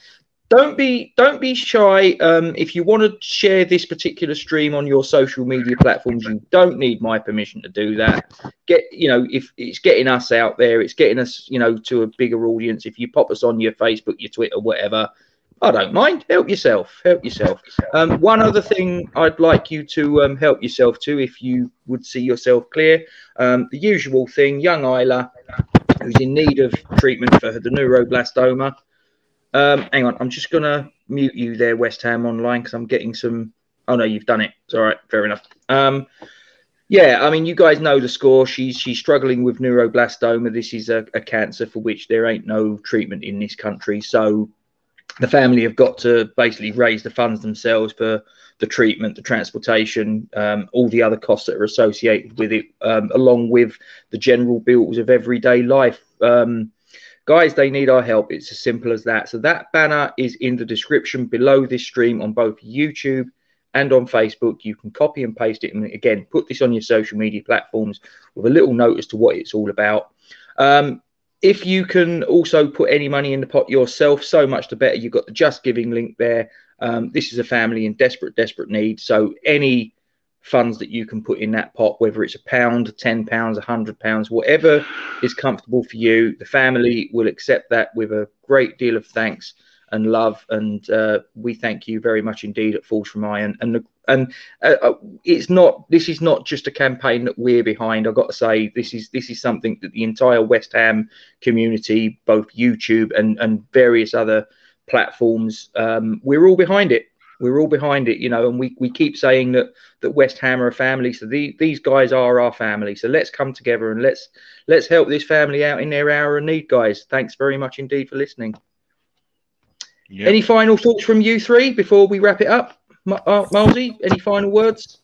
[SPEAKER 1] Don't be don't be shy. Um, if you want to share this particular stream on your social media platforms, you don't need my permission to do that. Get you know if it's getting us out there it's getting us you know to a bigger audience. If you pop us on your facebook your twitter whatever i don't mind. Help yourself help yourself. Um, one other thing i'd like you to um, help yourself to if you would see yourself clear um, the usual thing young isla who's in need of treatment for the neuroblastoma um, hang on i'm just gonna mute you there west ham online because i'm getting some oh no you've done it it's all right fair enough um, Yeah, I mean, you guys know the score. She's she's struggling with neuroblastoma. This is a, a cancer for which there ain't no treatment in this country. So the family have got to basically raise the funds themselves for the treatment, the transportation, um, all the other costs that are associated with it, um, along with the general bills of everyday life. Um, guys, they need our help. It's as simple as that. So that banner is in the description below this stream on both YouTube and on Facebook. You can copy and paste it, and again, put this on your social media platforms with a little note as to what it's all about. Um, if you can also put any money in the pot yourself, so much the better. You've got the Just Giving link there. Um, this is a family in desperate, desperate need. So any funds that you can put in that pot, whether it's a pound, ten pounds, a hundred pounds, whatever is comfortable for you, the family will accept that with a great deal of thanks and love. And uh, we thank you very much indeed at Forged from Iron. And and uh, uh, it's not this is not just a campaign that we're behind. I've got to say this is this is something that the entire West Ham community, both YouTube and and various other platforms, um, we're all behind it. We're all behind it, you know, and we, we keep saying that that West Ham are a family. So the, these guys are our family. So let's come together and let's let's help this family out in their hour of need, guys. Thanks very much indeed for listening. Yep. Any final thoughts from you three before we wrap it up? Uh, Milesy, any final words?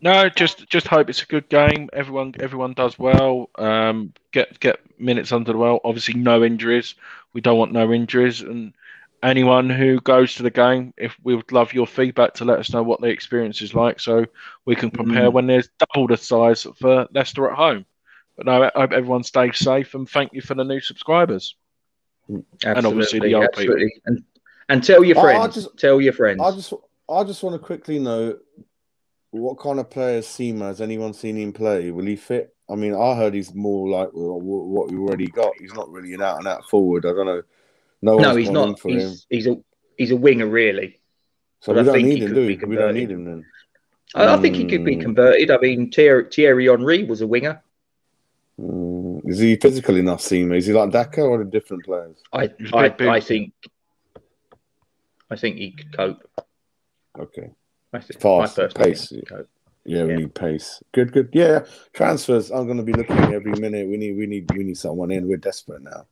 [SPEAKER 3] No, just just hope it's a good game. Everyone everyone does well. Um, get get minutes under the belt. Obviously, no injuries. We don't want no injuries. And anyone who goes to the game, if we would love your feedback to let us know what the experience is like, so we can prepare mm. when there's double the size for Leicester at home. But no, I hope everyone stays safe and thank you for the new subscribers.
[SPEAKER 1] Absolutely, and obviously the old absolutely. people. And, and tell your friends. I just, tell your friends.
[SPEAKER 6] I just I just want to quickly know what kind of player Sima has anyone seen him play? Will he fit? I mean, I heard he's more like what we already got. He's not really an out and out forward. I don't know.
[SPEAKER 1] No, no he's not. For he's, him. he's a he's a winger really.
[SPEAKER 6] So but we I don't need him, do we? We don't need him then.
[SPEAKER 1] I, I think he could be hmm. converted. I mean, Thierry, Thierry Henry was a winger.
[SPEAKER 6] Mm, is he physical enough, Sima? Is he like Daka or the different players?
[SPEAKER 1] I I, I think I think he could cope.
[SPEAKER 6] Okay. Fast pace. Yeah, we yeah. need pace. Good, good. Yeah, transfers. I'm going to be looking every minute. We need, we need, we need someone in. We're desperate now.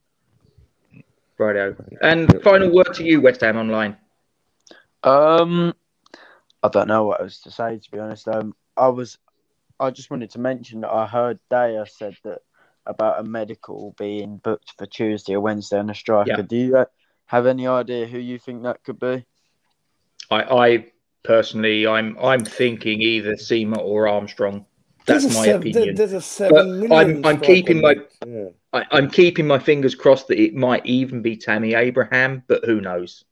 [SPEAKER 1] Righto. And final word to you, West Ham Online.
[SPEAKER 4] Um, I don't know what I was to say. To be honest, um, I was, I just wanted to mention that I heard Daya said that about a medical being booked for Tuesday or Wednesday on a striker. Yeah. Do you have any idea who you think that could be?
[SPEAKER 1] I, I personally, I'm I'm thinking either Sima or Armstrong. That's my seven, opinion.
[SPEAKER 6] There's a seven
[SPEAKER 1] but I'm, I'm keeping my yeah. I, I'm keeping my fingers crossed that it might even be Tammy Abraham, but who knows?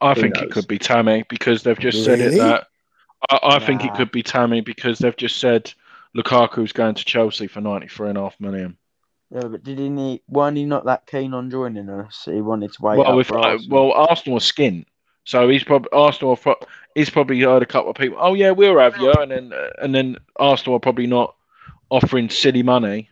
[SPEAKER 3] I who think knows? it could be Tammy because they've just really? said it that. I, I nah. think it could be Tammy because they've just said Lukaku's going to Chelsea for ninety three and a half million.
[SPEAKER 4] Yeah, but did he need, weren't he not that keen on joining us? He wanted to wait.
[SPEAKER 3] Well, if, uh, Arsenal. well, Arsenal was skint, so he's probably Arsenal. He's probably heard a couple of people. Oh yeah, we'll have you, and then uh, and then Arsenal are probably not offering silly money.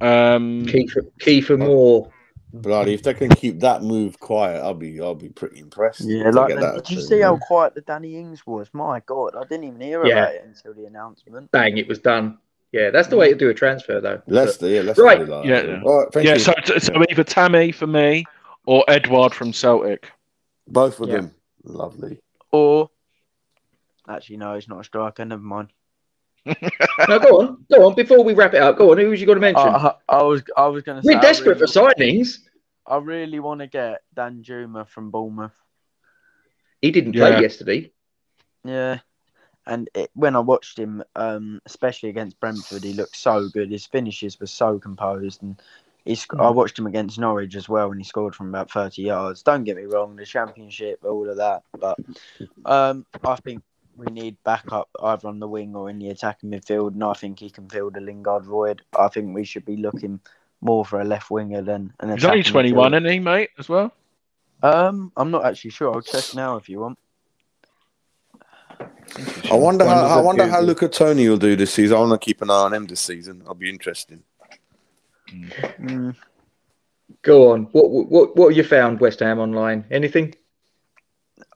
[SPEAKER 3] Um,
[SPEAKER 1] Kiefer, Kiefer Moore.
[SPEAKER 6] Bloody, if they can keep that move quiet, I'll be I'll be pretty impressed.
[SPEAKER 4] Yeah, like did you see how quiet the Danny Ings was? My God, I didn't even hear yeah. about it until the announcement.
[SPEAKER 1] Bang, it was done. Yeah, that's the way to do a transfer, though.
[SPEAKER 6] Leicester, yeah,
[SPEAKER 1] Leicester right.
[SPEAKER 3] Like, yeah, yeah. All right, yeah. So, so either Tammy for me or Edouard from Celtic.
[SPEAKER 6] Both of yeah. them, lovely.
[SPEAKER 4] Or actually, no, he's not a striker. Never mind.
[SPEAKER 1] no, go on, go on. Before we wrap it up, go on. Who was you going to mention?
[SPEAKER 4] I, I, I was, I was going to.
[SPEAKER 1] We're desperate really, for signings.
[SPEAKER 4] I really want to get Danjuma from Bournemouth.
[SPEAKER 1] He didn't play yeah. yesterday.
[SPEAKER 4] Yeah, and it, when I watched him, um, especially against Brentford, he looked so good. His finishes were so composed, and he's. Mm. I watched him against Norwich as well, and he scored from about thirty yards. Don't get me wrong, the Championship, all of that, but um, I think we need backup either on the wing or in the attacking midfield, and I think he can fill the Lingard void. I think we should be looking more for a left winger than an.
[SPEAKER 3] He's only twenty-one, isn't he, mate? As well.
[SPEAKER 4] Um, I'm not actually sure. I'll check now if you want.
[SPEAKER 6] I wonder how I wonder how Luca Tony will do this season. I want to keep an eye on him this season. I'll be interesting.
[SPEAKER 4] Mm.
[SPEAKER 1] Go on. What what what have you found West Ham online? Anything?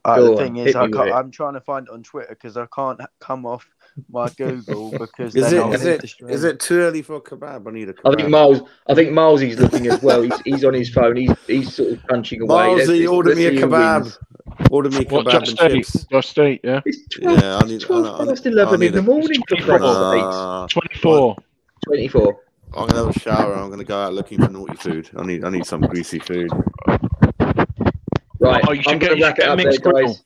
[SPEAKER 4] Uh, the thing is, I am trying to find it on Twitter because I can't come off
[SPEAKER 7] my Google because
[SPEAKER 6] Is
[SPEAKER 7] then
[SPEAKER 6] it
[SPEAKER 7] I'll
[SPEAKER 6] is
[SPEAKER 7] leave
[SPEAKER 6] it
[SPEAKER 7] the stream.
[SPEAKER 6] is it too early for a kebab? I need a
[SPEAKER 1] I think. Miles. I think Miles. He's looking as well. He's, he's on his phone. He's he's sort of punching away. Let's-
[SPEAKER 6] Milesy,
[SPEAKER 1] let's-
[SPEAKER 6] order
[SPEAKER 1] let's
[SPEAKER 6] me a kebab.
[SPEAKER 1] wins.
[SPEAKER 6] Order me a
[SPEAKER 3] What,
[SPEAKER 6] kebab
[SPEAKER 3] just
[SPEAKER 6] and
[SPEAKER 3] eat?
[SPEAKER 6] chips.
[SPEAKER 3] Just eat, yeah.
[SPEAKER 1] It's 12,
[SPEAKER 6] Yeah, I need. I,
[SPEAKER 1] 12
[SPEAKER 6] I,
[SPEAKER 1] past
[SPEAKER 6] I
[SPEAKER 1] 11
[SPEAKER 6] need
[SPEAKER 1] in the morning for
[SPEAKER 3] It's twenty-four.
[SPEAKER 6] Uh,
[SPEAKER 3] 24.
[SPEAKER 1] 24.
[SPEAKER 6] I'm gonna have a shower. I'm gonna go out looking for naughty food. I need. I need some greasy food.
[SPEAKER 1] Right,
[SPEAKER 3] Oh, you should
[SPEAKER 1] I'm
[SPEAKER 3] get-
[SPEAKER 1] gonna
[SPEAKER 3] should
[SPEAKER 1] wrap it
[SPEAKER 3] a
[SPEAKER 1] up there,
[SPEAKER 3] mixed grill.
[SPEAKER 1] guys.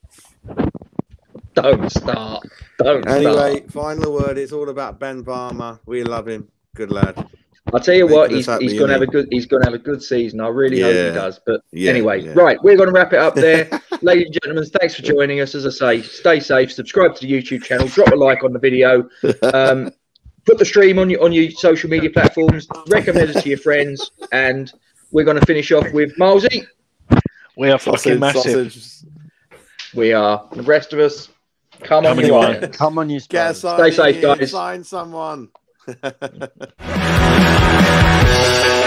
[SPEAKER 1] Don't start. Don't
[SPEAKER 6] Anyway,
[SPEAKER 1] start.
[SPEAKER 6] final word. It's all about Ben Palmer. We love him. Good lad.
[SPEAKER 1] I'll tell you what, he's, he's going to have a good. He's going to have a good season. I really hope he does. But
[SPEAKER 6] Yeah,
[SPEAKER 1] anyway,
[SPEAKER 6] yeah.
[SPEAKER 1] right, we're going to wrap it up there, ladies and gentlemen. Thanks for joining us. As I say, stay safe. Subscribe to the YouTube channel. Drop a like on the video. Um, put the stream on your on your social media platforms. Recommend us to your friends, and we're going to finish off with Milesy.
[SPEAKER 3] We are fucking
[SPEAKER 6] Sausage,
[SPEAKER 3] massive.
[SPEAKER 6] sausage.
[SPEAKER 1] We are the rest of us. Come on,
[SPEAKER 3] Come on,
[SPEAKER 1] you
[SPEAKER 3] you
[SPEAKER 7] Come on, you
[SPEAKER 6] Get a
[SPEAKER 7] Spurs.
[SPEAKER 6] sign
[SPEAKER 1] Stay safe, guys.
[SPEAKER 6] Sign someone.